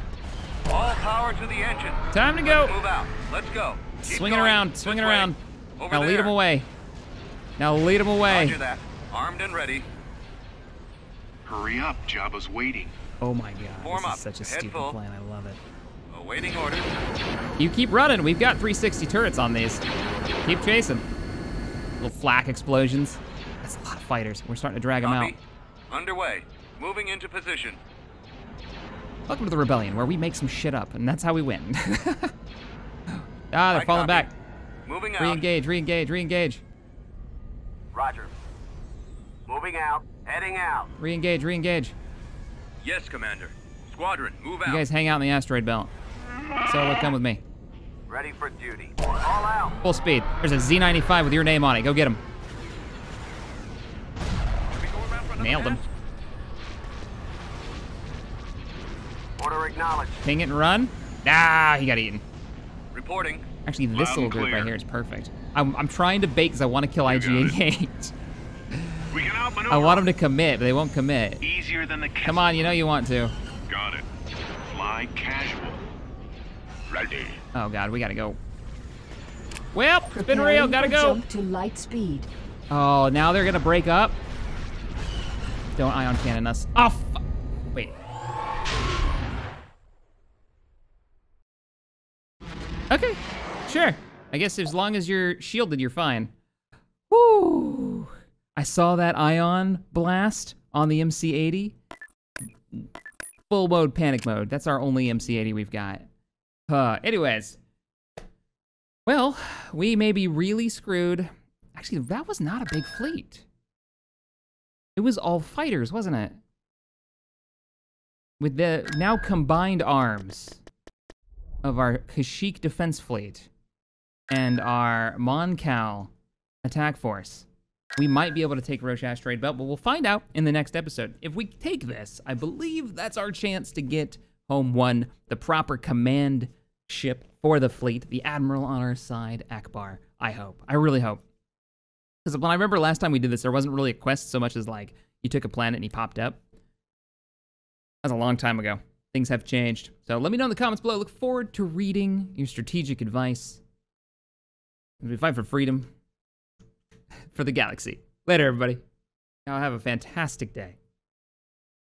All power to the engine. Time to Let's go. move out. Let's go. Keep Swinging going. around, This swinging way. around. Over Now lead there. him away. Now lead him away. Roger that. Armed and ready. Hurry up, Jabba's waiting. Oh my god, Form this up. is such a Head stupid full. plan. I love it. Awaiting orders. You keep running. We've got 360 turrets on these. Keep chasing. Little flak explosions. That's a lot of fighters. We're starting to drag them out. Underway. Moving into position. Welcome to the rebellion, where we make some shit up, and that's how we win. ah, they're I falling copy. back. Moving out. Re-engage, re-engage, re-engage, Roger. Moving out. Heading out. re-engage, re-engage. Yes, Commander. Squadron, move out. You guys hang out in the asteroid belt. So Solo, come with me. Ready for duty. All out. Full speed. There's a Z95 with your name on it. Go get him. We go around for another Nailed him. Order acknowledged. Ping it and run. Ah, he got eaten. Reporting. Actually, this Loud little and group right here is perfect. I'm, I'm trying to bait because I want to kill You IG-88. We can outmaneuver. I want them to commit, but they won't commit. Easier than the Kessel Come on, you know you want to. Got it. Fly casual. Ready. Oh god, we gotta go. Well, it's been real, gotta go. Jump to light speed. Oh, now they're gonna break up. Don't ion cannon us. Oh, Okay, sure. I guess as long as you're shielded, you're fine. Woo! I saw that ion blast on the MC80. Full mode, panic mode. That's our only MC80 we've got. Uh, anyways. Well, we may be really screwed. Actually, that was not a big fleet. It was all fighters, wasn't it? With the now combined arms of our Kashyyyk defense fleet and our Mon Cal attack force. we might be able to take Roche Asteroid Belt, but we'll find out in the next episode. If we take this, I believe that's our chance to get Home 1, the proper command ship for the fleet, the Admiral on our side, Ackbar. I hope. I really hope. Because when I remember last time we did this, there wasn't really a quest so much as like you took a planet and he popped up. That was a long time ago. Things have changed. So let me know in the comments below. Look forward to reading your strategic advice. We fight for freedom for the galaxy. Later, everybody. Now have a fantastic day.